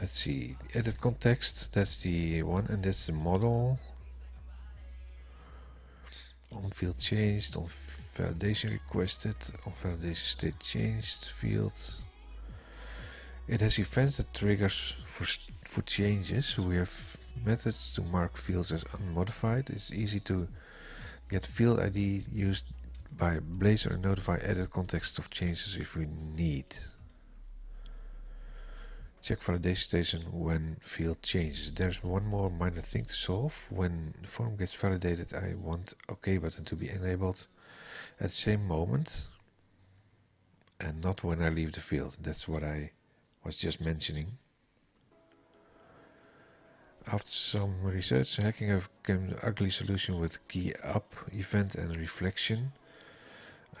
Let's see, edit context, that's the one, and that's the model. On field changed, on validation requested, on validation state changed field. It has events that triggers for, for changes. We have methods to mark fields as unmodified. It's easy to get field ID used by Blazor and notify edit context of changes if we need. Check validation station when field changes. There's one more minor thing to solve. When the form gets validated, I want OK button to be enabled at the same moment and not when I leave the field. That's what I was just mentioning. After some research, hacking came an ugly solution with key up, event and reflection.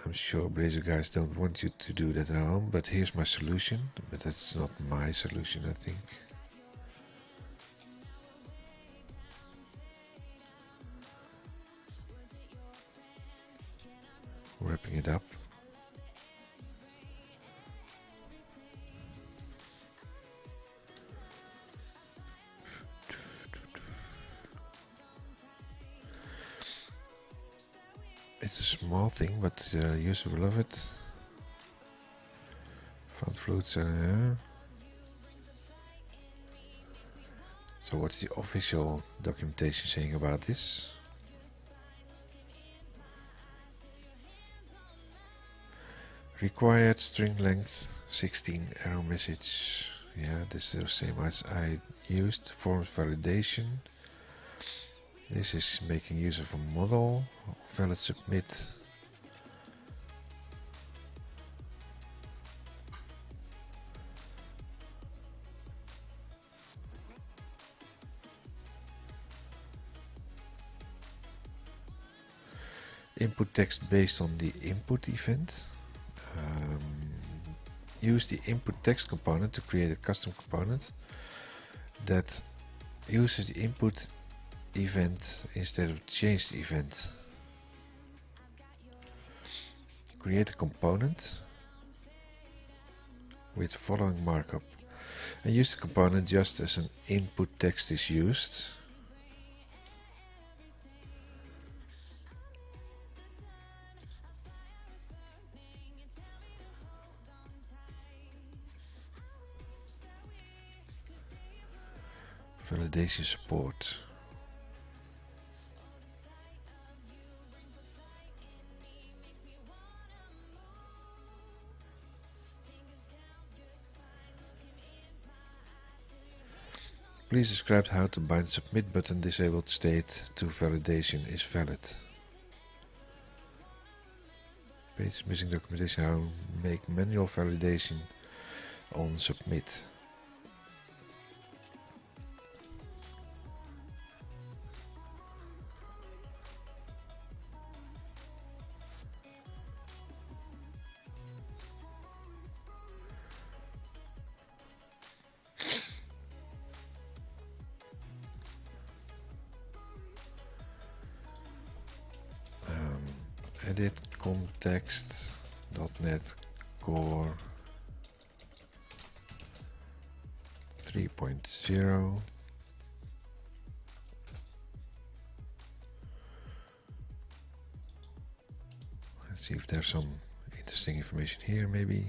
I'm sure Blazor guys don't want you to do that at home, but here's my solution. But that's not my solution, I think. Wrapping it up. It's a small thing, but uh, users will love it. Found flutes. Uh, so what's the official documentation saying about this? Required string length 16 error message. Yeah, this is the same as I used. Forms validation. This is making use of a model. Valid submit. Input text based on the input event. Um, use the input text component to create a custom component that uses the input event instead of changed event. Create a component with following markup and use the component just as an input text is used. Validation support. Please describe how to bind submit button disabled state to validation is valid. Page missing documentation how make manual validation on submit. There's some interesting information here maybe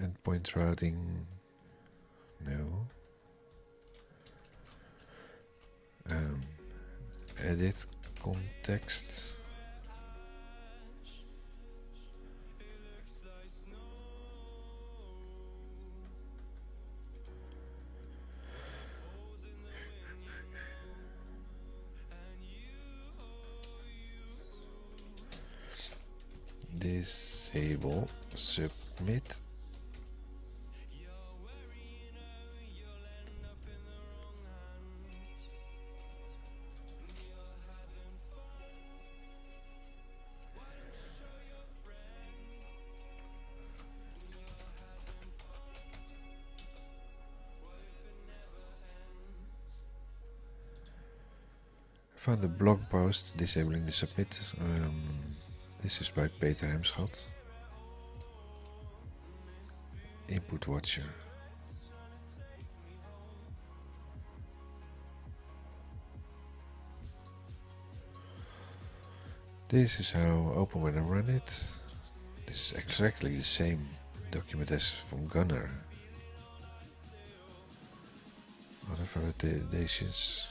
endpoint routing no um, edit context. Disable submit I found a blog post disabling the submit. Um, this is by Peter Himschoot. Input Watcher. This is how open when I run it. This is exactly the same document as from Gunnar. Other validations.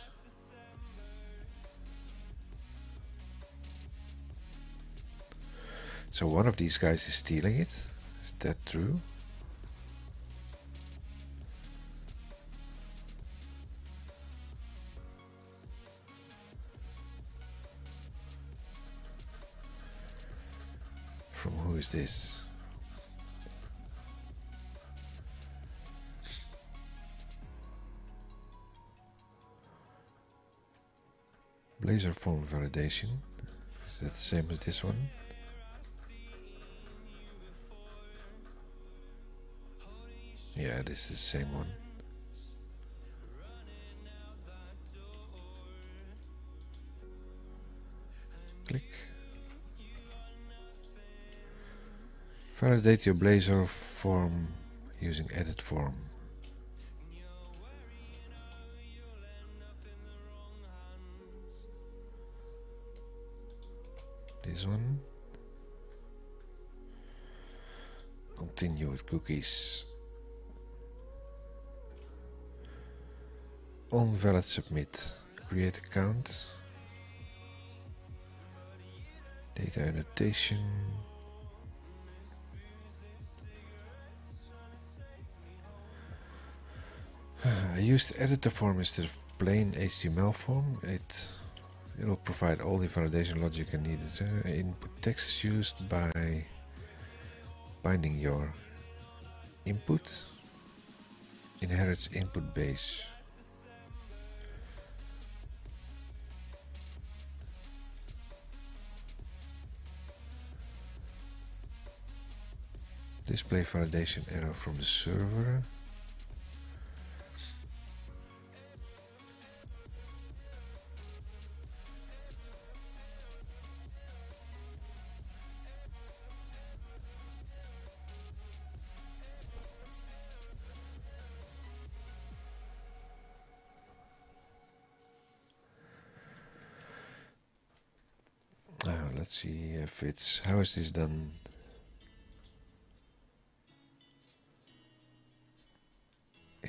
So one of these guys is stealing it. Is that true? From who is this? Blazor form validation. Is that the same as this one? Yeah, this is the same one. Click. Validate your Blazor form using edit form. This one. Continue with cookies. On valid submit create account data annotation I used editor form instead of plain HTML form. It it will provide all the validation logic I needed uh, input text is used by binding your input? Inherits input base Display validation error from the server. Uh, let's see if it's how is this done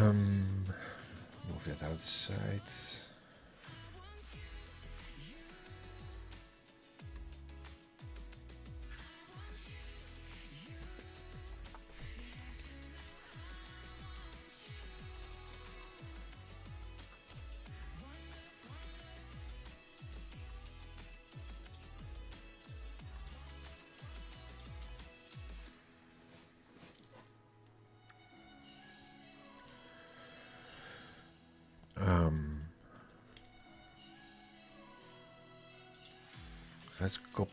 Um, move that outside.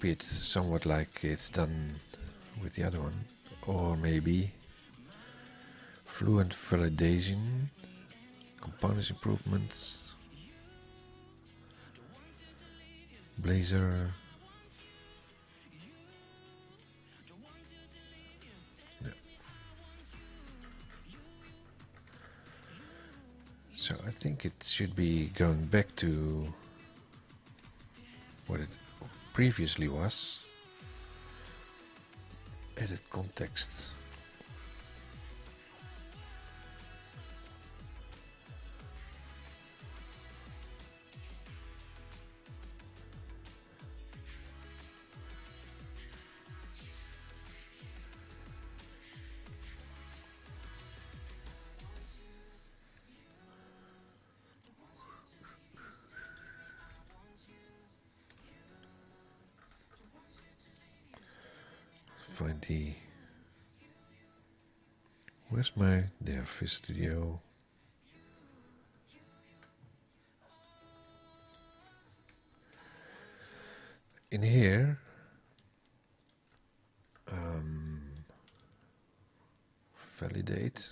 Copy it somewhat like it's done with the other one, or maybe fluent validation, components improvements, Blazor. So I think it should be going back to what it previously was. Edit context. Studio. In here um, validate.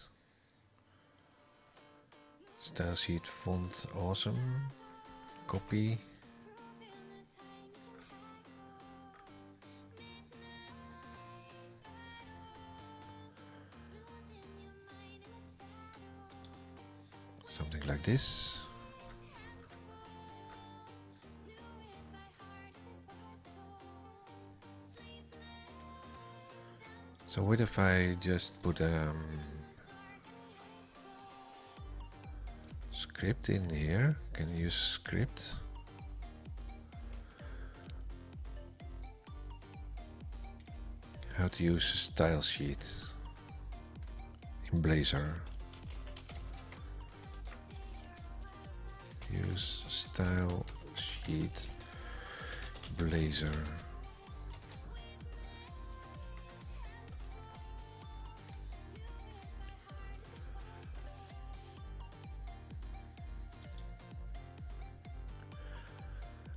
Style sheet font awesome. Copy something like this. So what if I just put a um, script in here? Can you use script? How to use a style sheet in Blazor. Style sheet Blazor.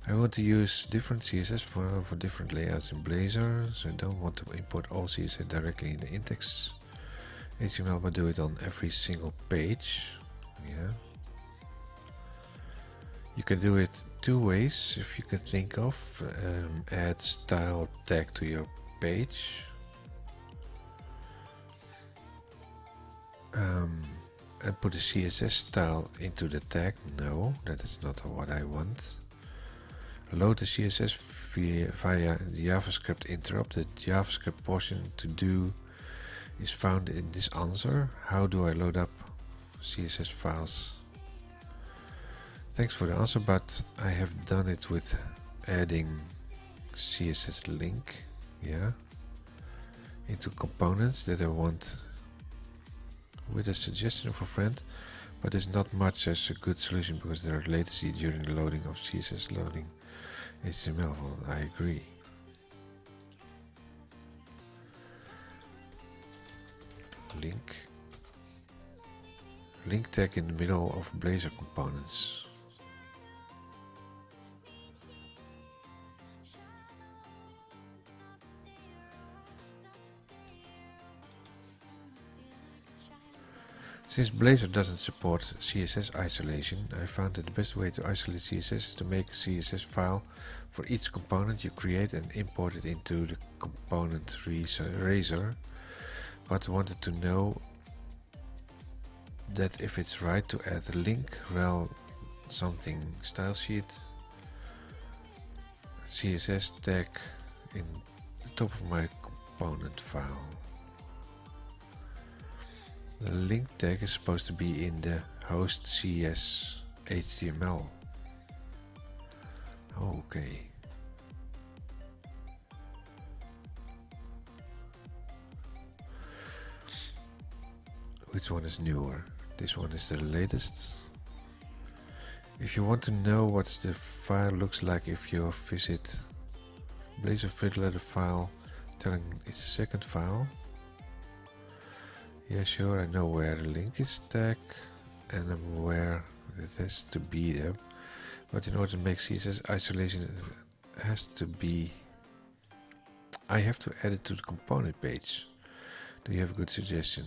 I want to use different CSS for, for different layouts in Blazor, so I don't want to import all CSS directly in the index HTML, but do it on every single page. Yeah. You can do it two ways if you can think of. Um, add style tag to your page. Um, and put a CSS style into the tag. No, that is not what I want. Load the CSS via, via JavaScript interop. The JavaScript portion to do is found in this answer. How do I load up CSS files? Thanks for the answer, but I have done it with adding CSS link, yeah, into components that I want with a suggestion of a friend, but it's not much as a good solution because there are latency during the loading of CSS loading HTML. Well, I agree. Link. Link tag in the middle of Blazor components. Since Blazor doesn't support CSS isolation, I found that the best way to isolate CSS is to make a CSS file for each component you create and import it into the component razor. But I wanted to know that if it's right to add a link, rel something style sheet CSS tag in the top of my component file. The link tag is supposed to be in the host CS HTML. Okay. Which one is newer? This one is the latest. If you want to know what the file looks like if you visit Blazor Fiddler the file telling it's the second file. Yeah sure I know where the link is tag and I'm aware it has to be there but in order to make CSS isolation it has to be I have to add it to the component page. Do you have a good suggestion?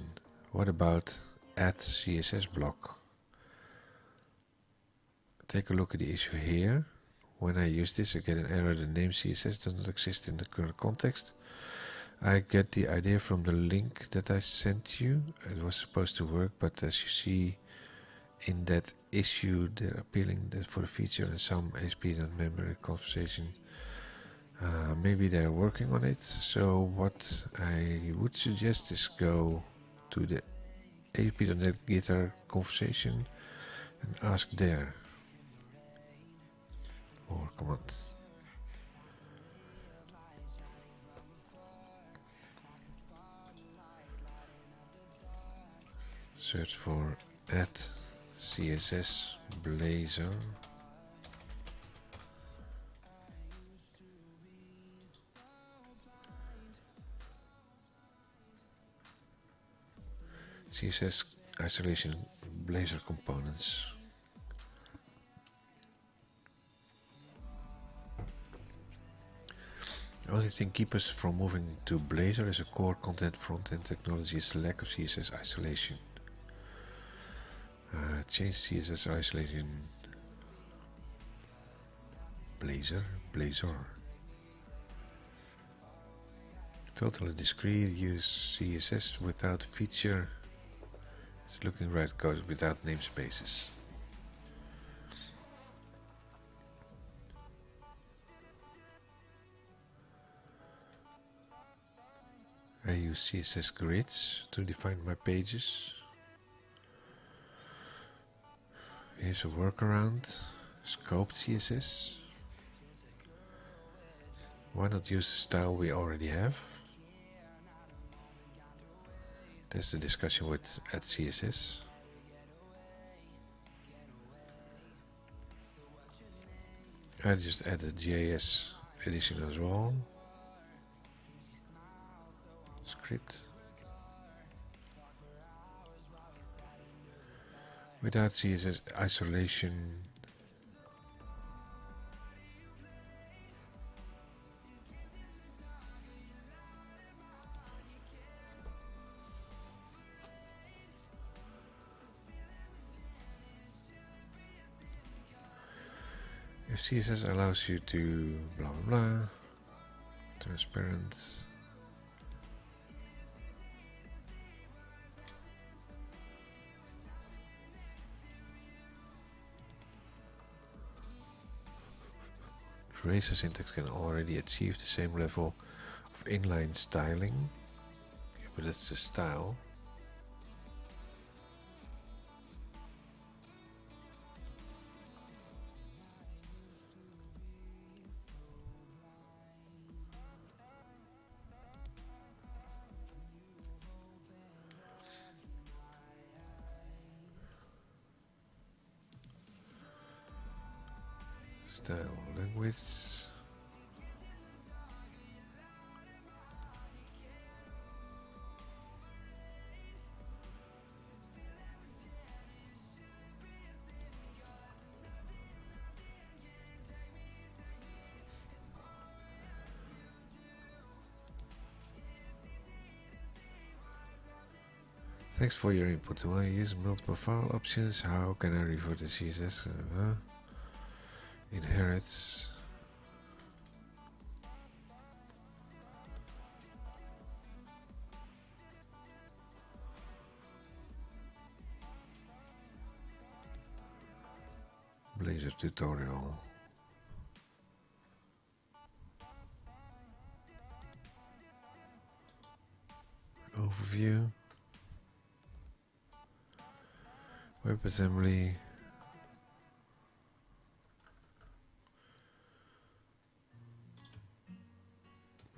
What about add CSS block? Take a look at the issue here. When I use this I get an error the name CSS does not exist in the current context. I get the idea from the link that I sent you. It was supposed to work but as you see in that issue they're appealing that for the feature and some ASP.memory conversation. Uh, maybe they're working on it. So what I would suggest is go to the ASP.NET Gitter conversation and ask there or command. Search for at CSS Blazor. CSS isolation Blazor components. Only thing keep us from moving to Blazor is a core content front-end technology is the lack of CSS isolation. Uh, change CSS isolation Blazor, Blazor. Totally discrete, use CSS without feature. It's looking right, goes without namespaces. I use CSS grids to define my pages. Here's a workaround. Scoped CSS. Why not use the style we already have? That's the discussion with at CSS. I just added JS edition as well. Script. Without CSS isolation. If CSS allows you to blah blah blah transparent Razor syntax can already achieve the same level of inline styling, but it's style. style Thanks for your input. While you use multiple file options, how can I refer the CSS? Uh, uh-huh. inherits. Blazor tutorial. Overview. WebAssembly,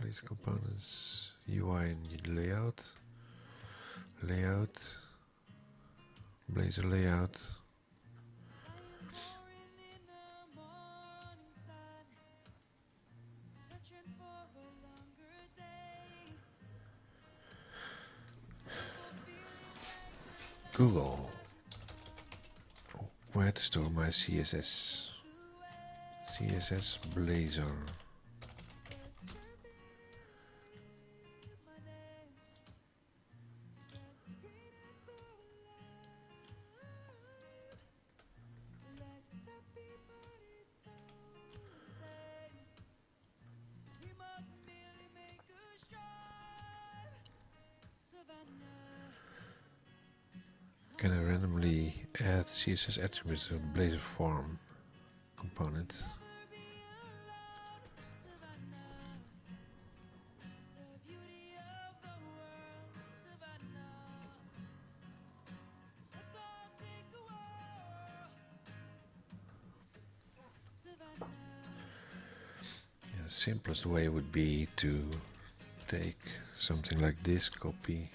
place components, UI and layout, layout, Blazor layout. Google store my CSS CSS Blazor CSS attributes to Blazor form component? The simplest way would be to take something like this, copy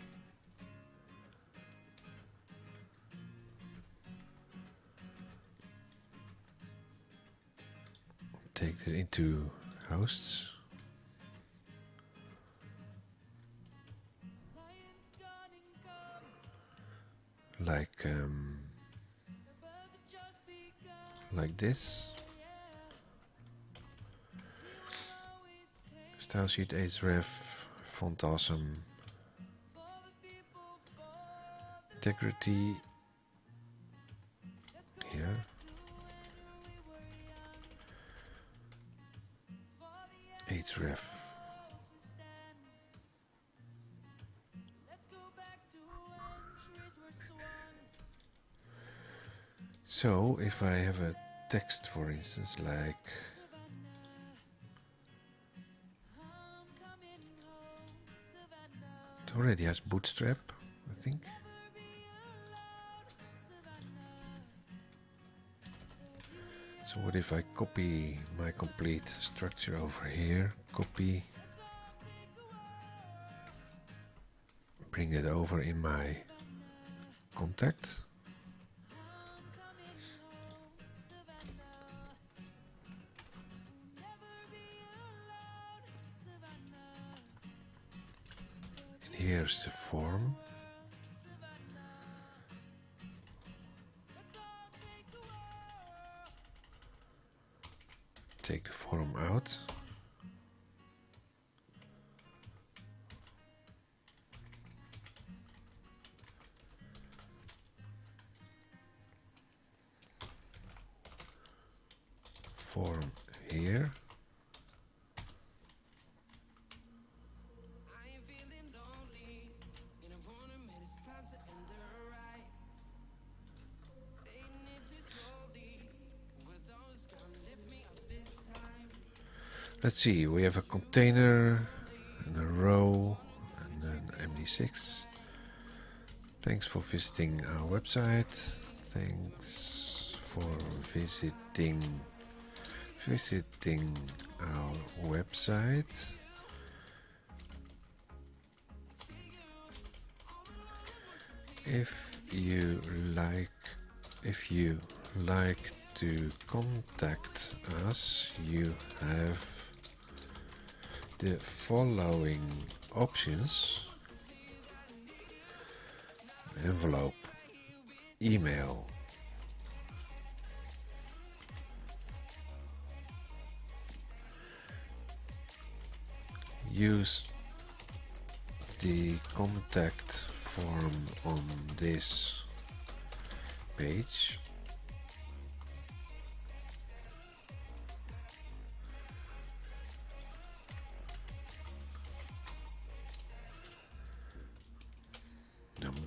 take it into hosts. Like um, like this. Style sheet href, font awesome, integrity href. So if I have a text for instance like it already has bootstrap I think So what if I copy my complete structure over here, copy, bring it over in my contact. And here's the form. Take the form out. Let's see, we have a container and a row and an MD6. Thanks for visiting our website. Thanks for visiting visiting our website. If you like if you like to contact us, you have the following options. Envelope, email, use the contact form on this page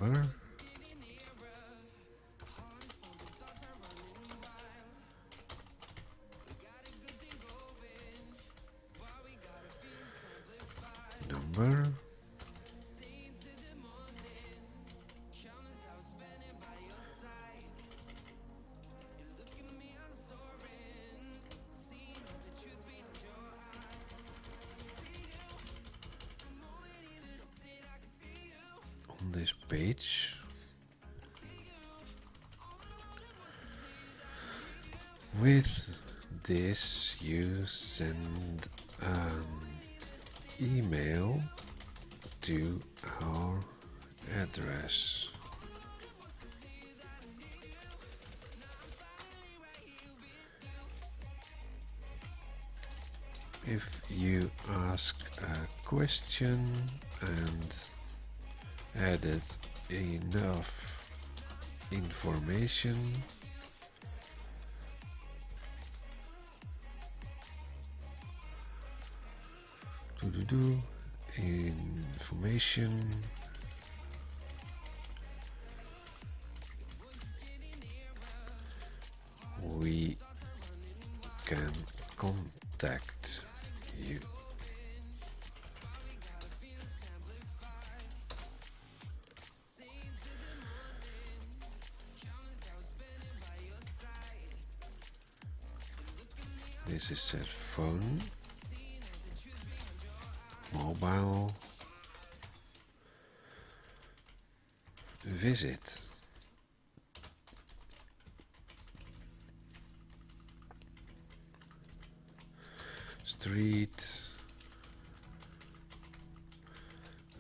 number ask a question and added enough information. To do, information phone, mobile, visit. Street,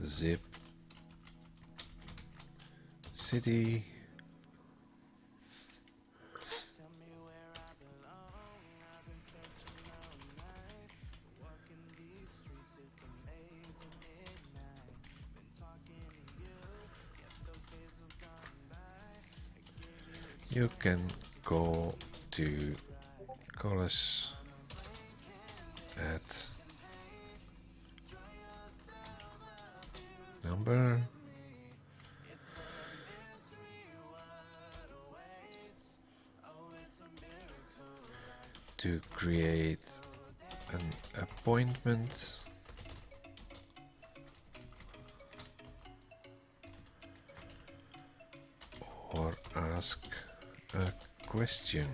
zip, city, can call to call us at number to create an appointment question.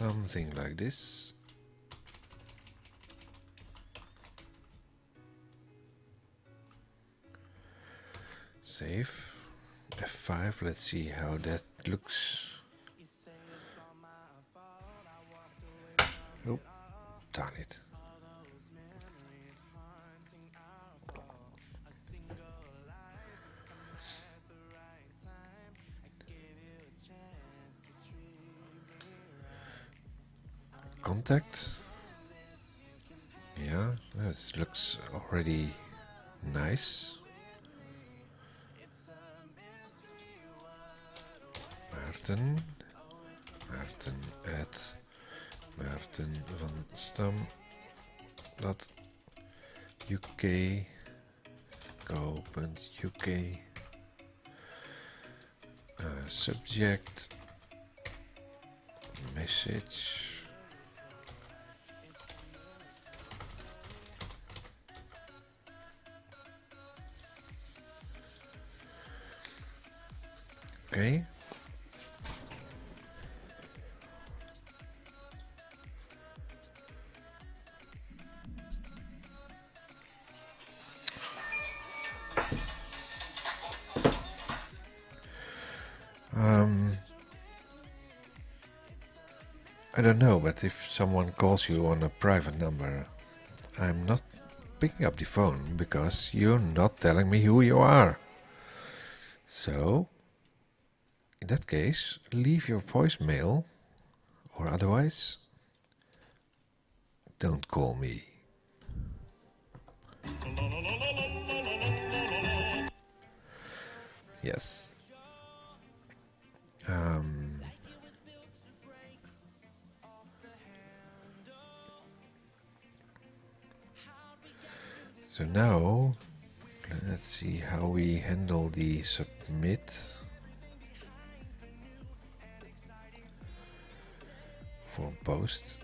Something like this. Save. F5, let's see how that looks. Oh, darn it. Contact. Yeah, that looks already nice. Maarten. Maarten at Maarten van Stam. Dat UK. Go.uk. Uh, subject. Message. Okay. Um, I don't know, but if someone calls you on a private number, I'm not picking up the phone because you're not telling me who you are. So, that case, leave your voicemail or otherwise, don't call me. Yes. Um, so now, let's see how we handle the submit. For post.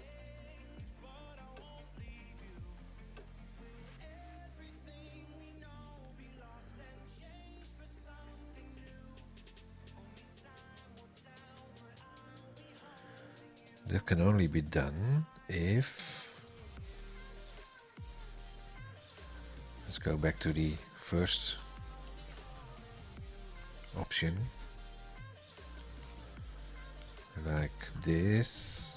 That can only be done if let's go back to the first option like this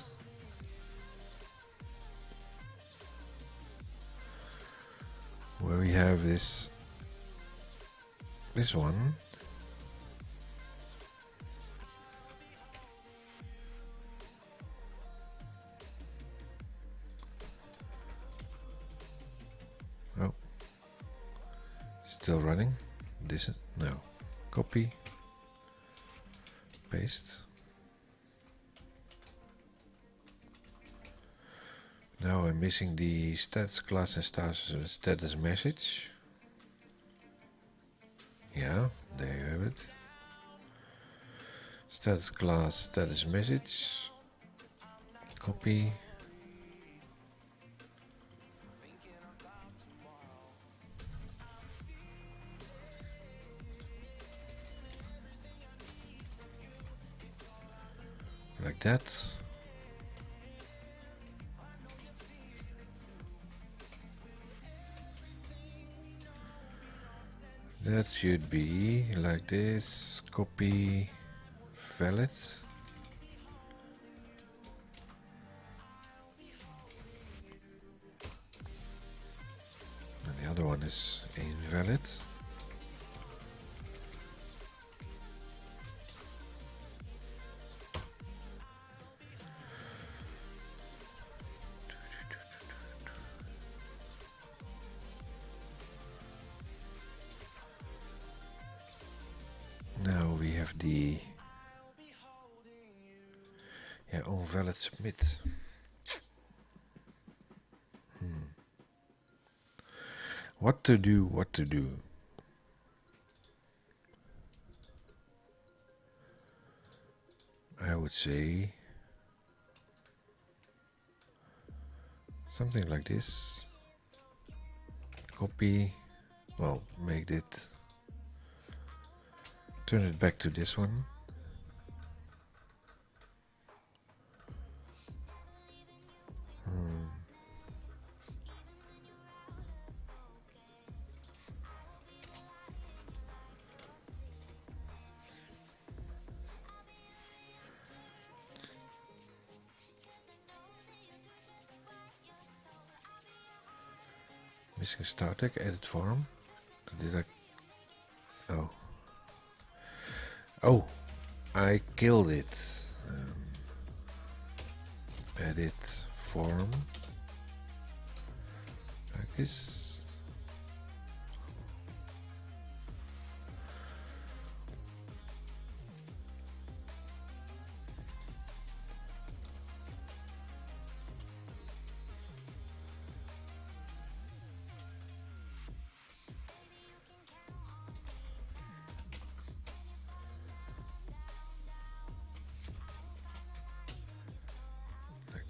where we have this this one oh. still running. This no. Copy. Paste. Now I'm missing the status class and status, status message. Yeah, there you have it. Status class, status message. Copy. like that. That should be like this, copy valid. And the other one is invalid. Valid submit. Hmm. What to do? What to do? I would say something like this. Copy. Well, make it turn it back to this one. Hmm. Missing start tag, edit form. Did I? Oh. Oh, I killed it. Um, edit form. Like this.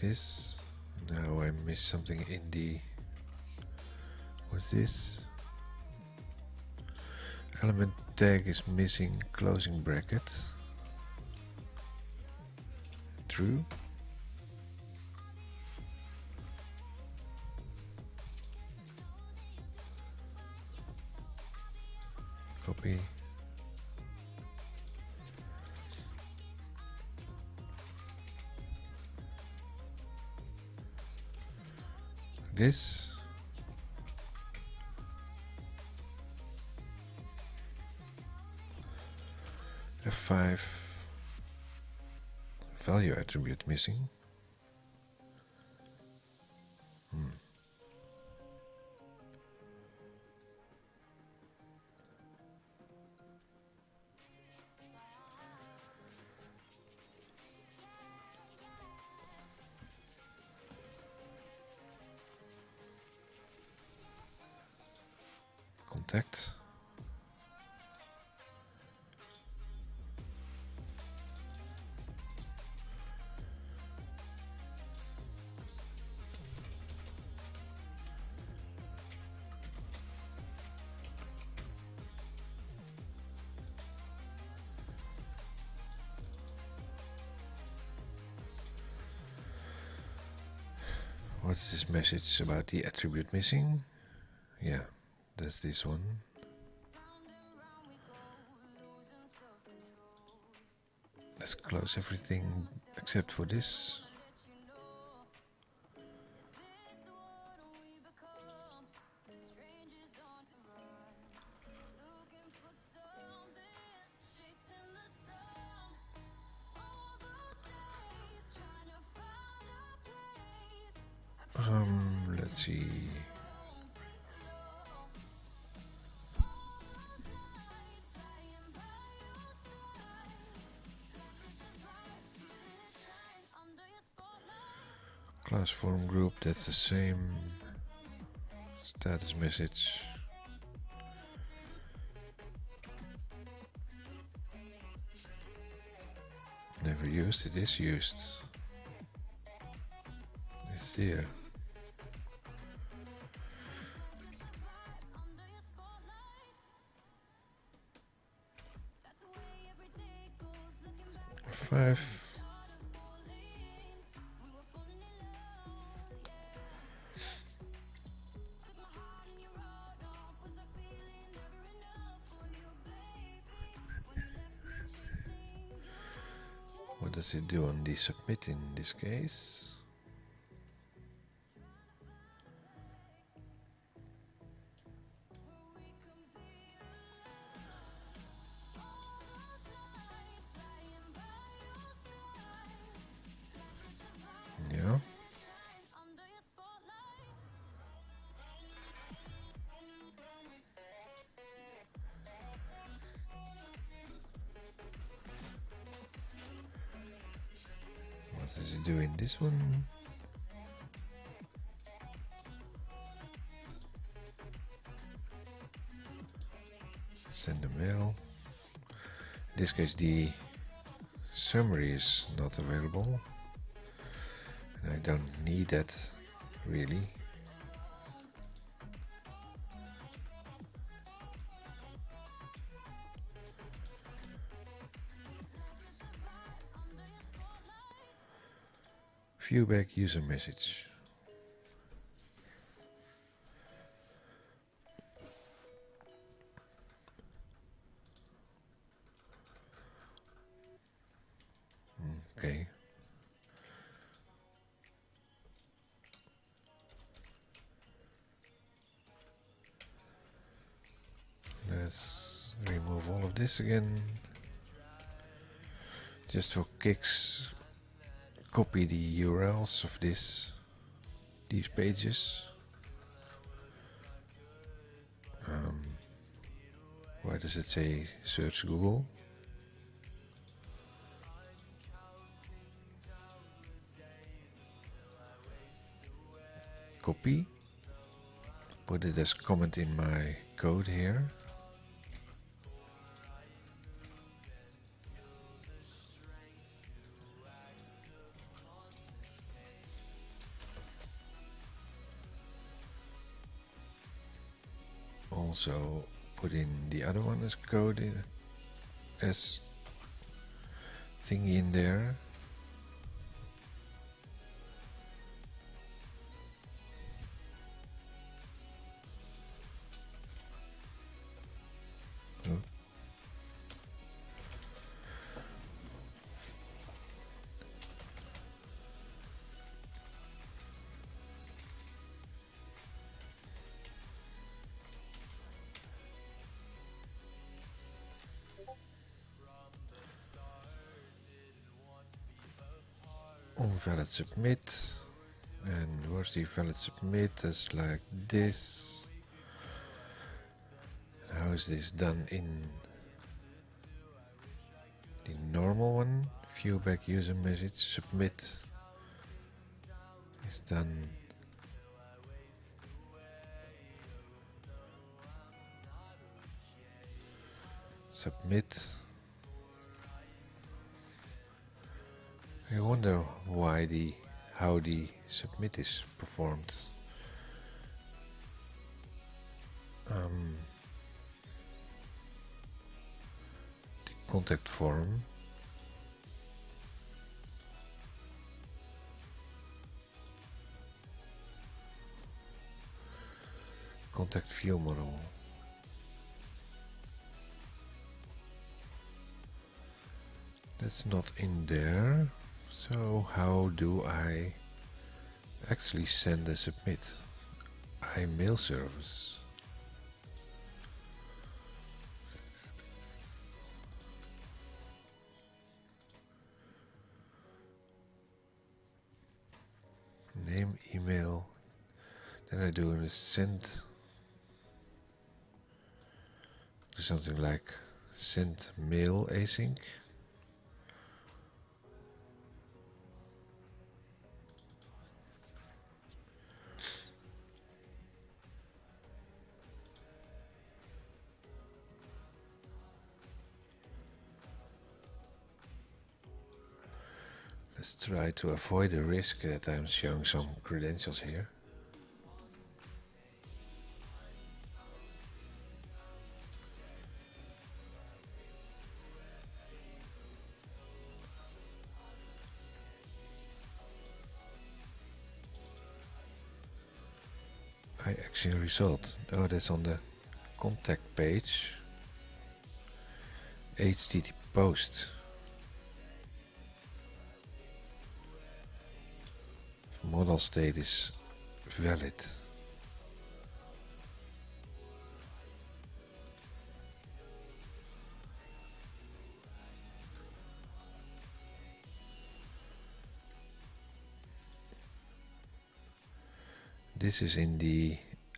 this. Now I missed something in the. What's this? Element tag is missing closing bracket. True. Copy. This. F5 value attribute missing. Message about the attribute missing? Yeah, that's this one. Let's close everything except for this. Class form group, that's the same status message. Never used, it is used. It's here. What does it do on the submit in this case? The summary is not available. And I don't need that really. ViewBag user message. This again. Just for kicks, copy the URLs of this these pages. Um, why does it say search Google? Copy. Put it as comment in my code here. Also put in the other one as code as thingy in there submit and where's the valid submit that's like this. How is this done in the normal one? ViewBag user message submit. Is done. Submit. I wonder why the how the submit is performed. Um, the contact form contact view model. That's not in there. So how do I actually send a submit? iMail service. Name, email. Then I do a send something like send mail async. Let's try to avoid the risk that I'm showing some credentials here. I actually result. Oh, that's on the contact page. HTTP post. Model state is valid. This is in the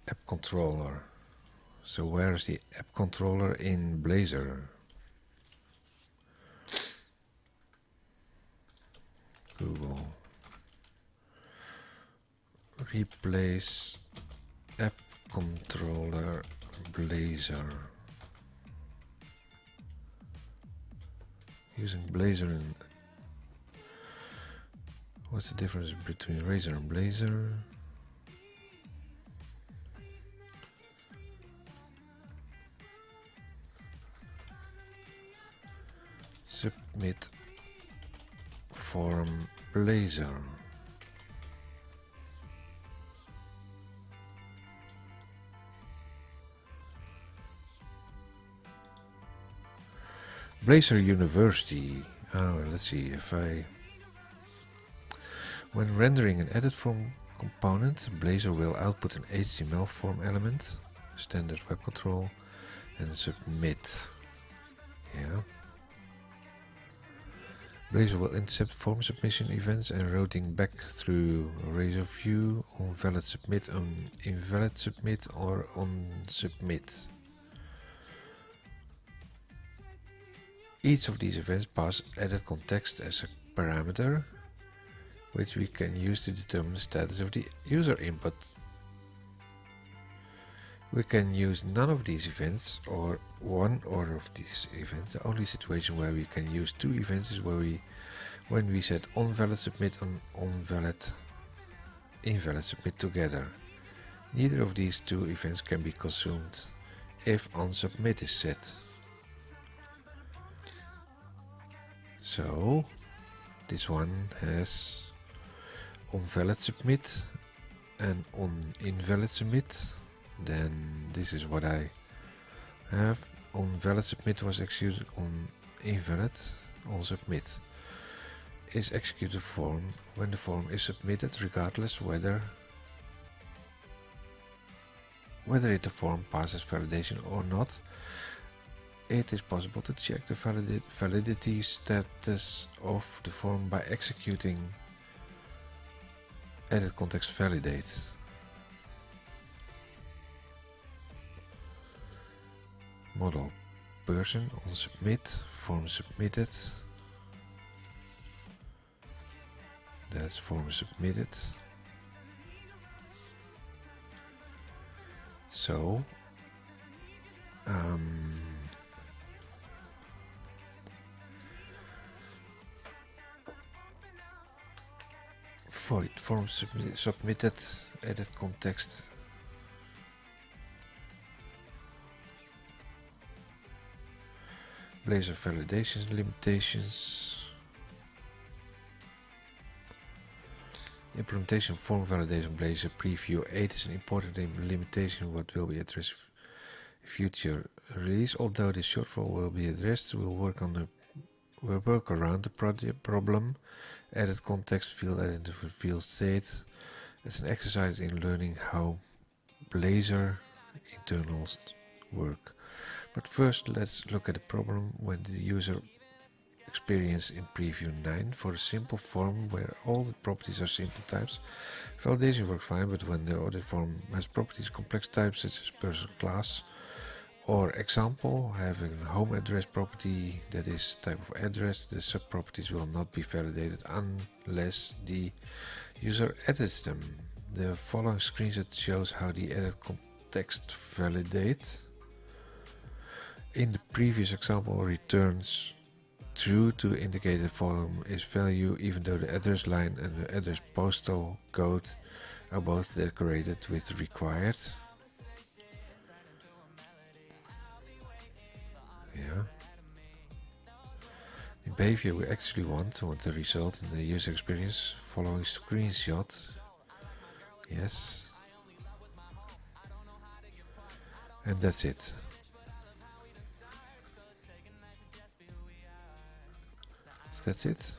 app controller. So where is the app controller in Blazor? Google. Replace app controller Blazor. Using Blazor and what's the difference between Razor and Blazor? submit form Blazor. Blazor University. Oh, let's see if I. When rendering an edit form component, Blazor will output an HTML form element, standard web control, and submit. Yeah. Blazor will intercept form submission events and routing back through Razor View on valid submit, on invalid submit, or on submit. Each of these events pass edit context as a parameter, which we can use to determine the status of the user input. We can use none of these events or one or of these events. The only situation where we can use two events is where we when we set onValid submit and onValid invalid submit together. Neither of these two events can be consumed if onSubmit is set. So this one has on-valid submit and on invalid submit. Then this is what I have. On valid submit was executed on invalid. On submit is executed form when the form is submitted regardless whether whether it the form passes validation or not it is possible to check the valid validity status of the form by executing edit context validate model person on submit form submitted. That's form submitted. So um, void form submi submitted edit context. Blazor validation limitations. Implementation form validation Blazor preview 8 is an important limitation what will be addressed future release. Although this shortfall will be addressed we'll work on the we'll work around the problem Edit context field identify field state. It's an exercise in learning how Blazor internals work. But first let's look at the problem when the user experience in preview 9 for a simple form where all the properties are simple types. Validation works fine, but when the other form has properties complex types such as person class, or example, having home address property that is type of address, the sub properties will not be validated unless the user edits them. The following screenshot shows how the edit context validate. In the previous example returns true to indicate the form is value even though the address line and the address postal code are both decorated with required Yeah. Behavior we actually want, to want the result in the user experience following screenshot. Yes. And that's it. So that's it.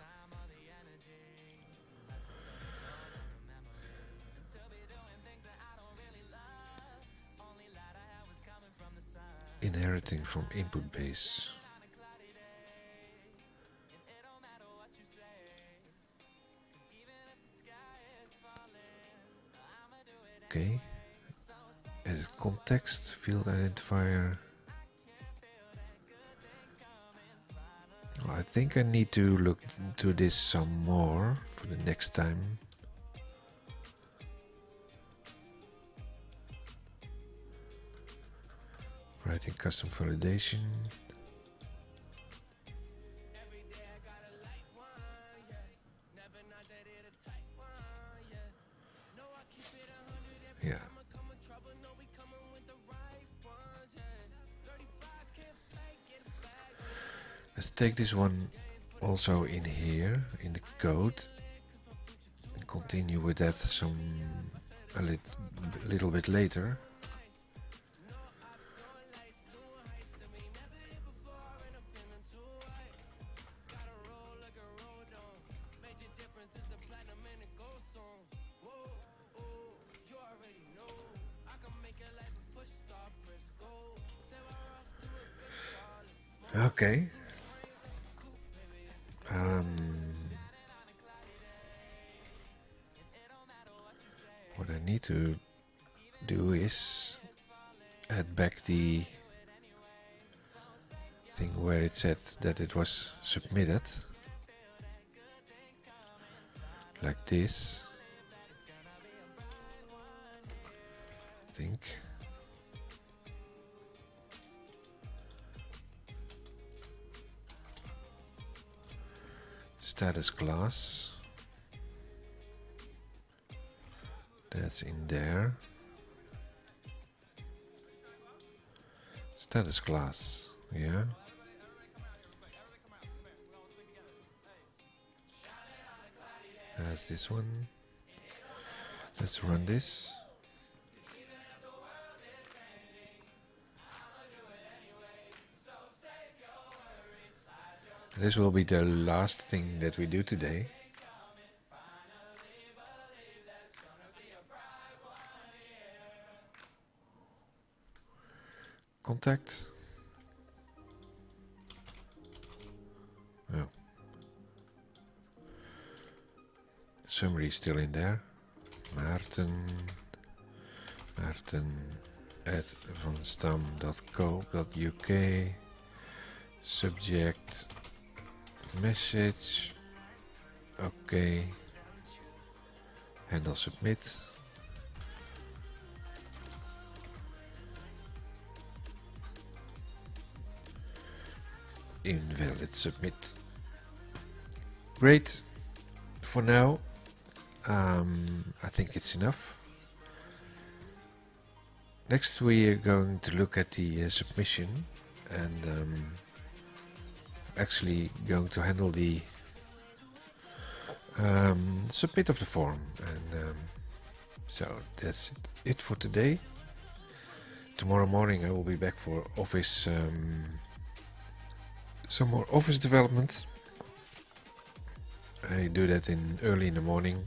Inheriting from input base. Okay, edit context, field identifier. I think I need to look into this some more for the next time. Writing custom validation. Yeah. Let's take this one also in here in the code and continue with that some a lit, little bit later. Okay. Um, what I need to do is add back the thing where it said that it was submitted. Like this. I think status class that's in there. Status class yeah. That's this one. Let's run this This will be the last thing that we do today. Contact. Oh. Summary is still in there. Maarten. Maarten at vanstam.co.uk. Subject message. Okay handle submit. Invalid submit. Great. For now um, I think it's enough. Next we are going to look at the uh, submission and um, actually going to handle the um, submit of the form. And um, so that's it for today. Tomorrow morning I will be back for office um, some more office development. I do that in early in the morning.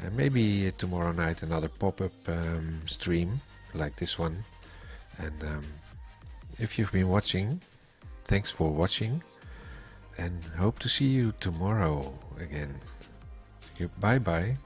And maybe tomorrow night another pop-up um, stream like this one. And um, if you've been watching thanks for watching and hope to see you tomorrow again. Bye bye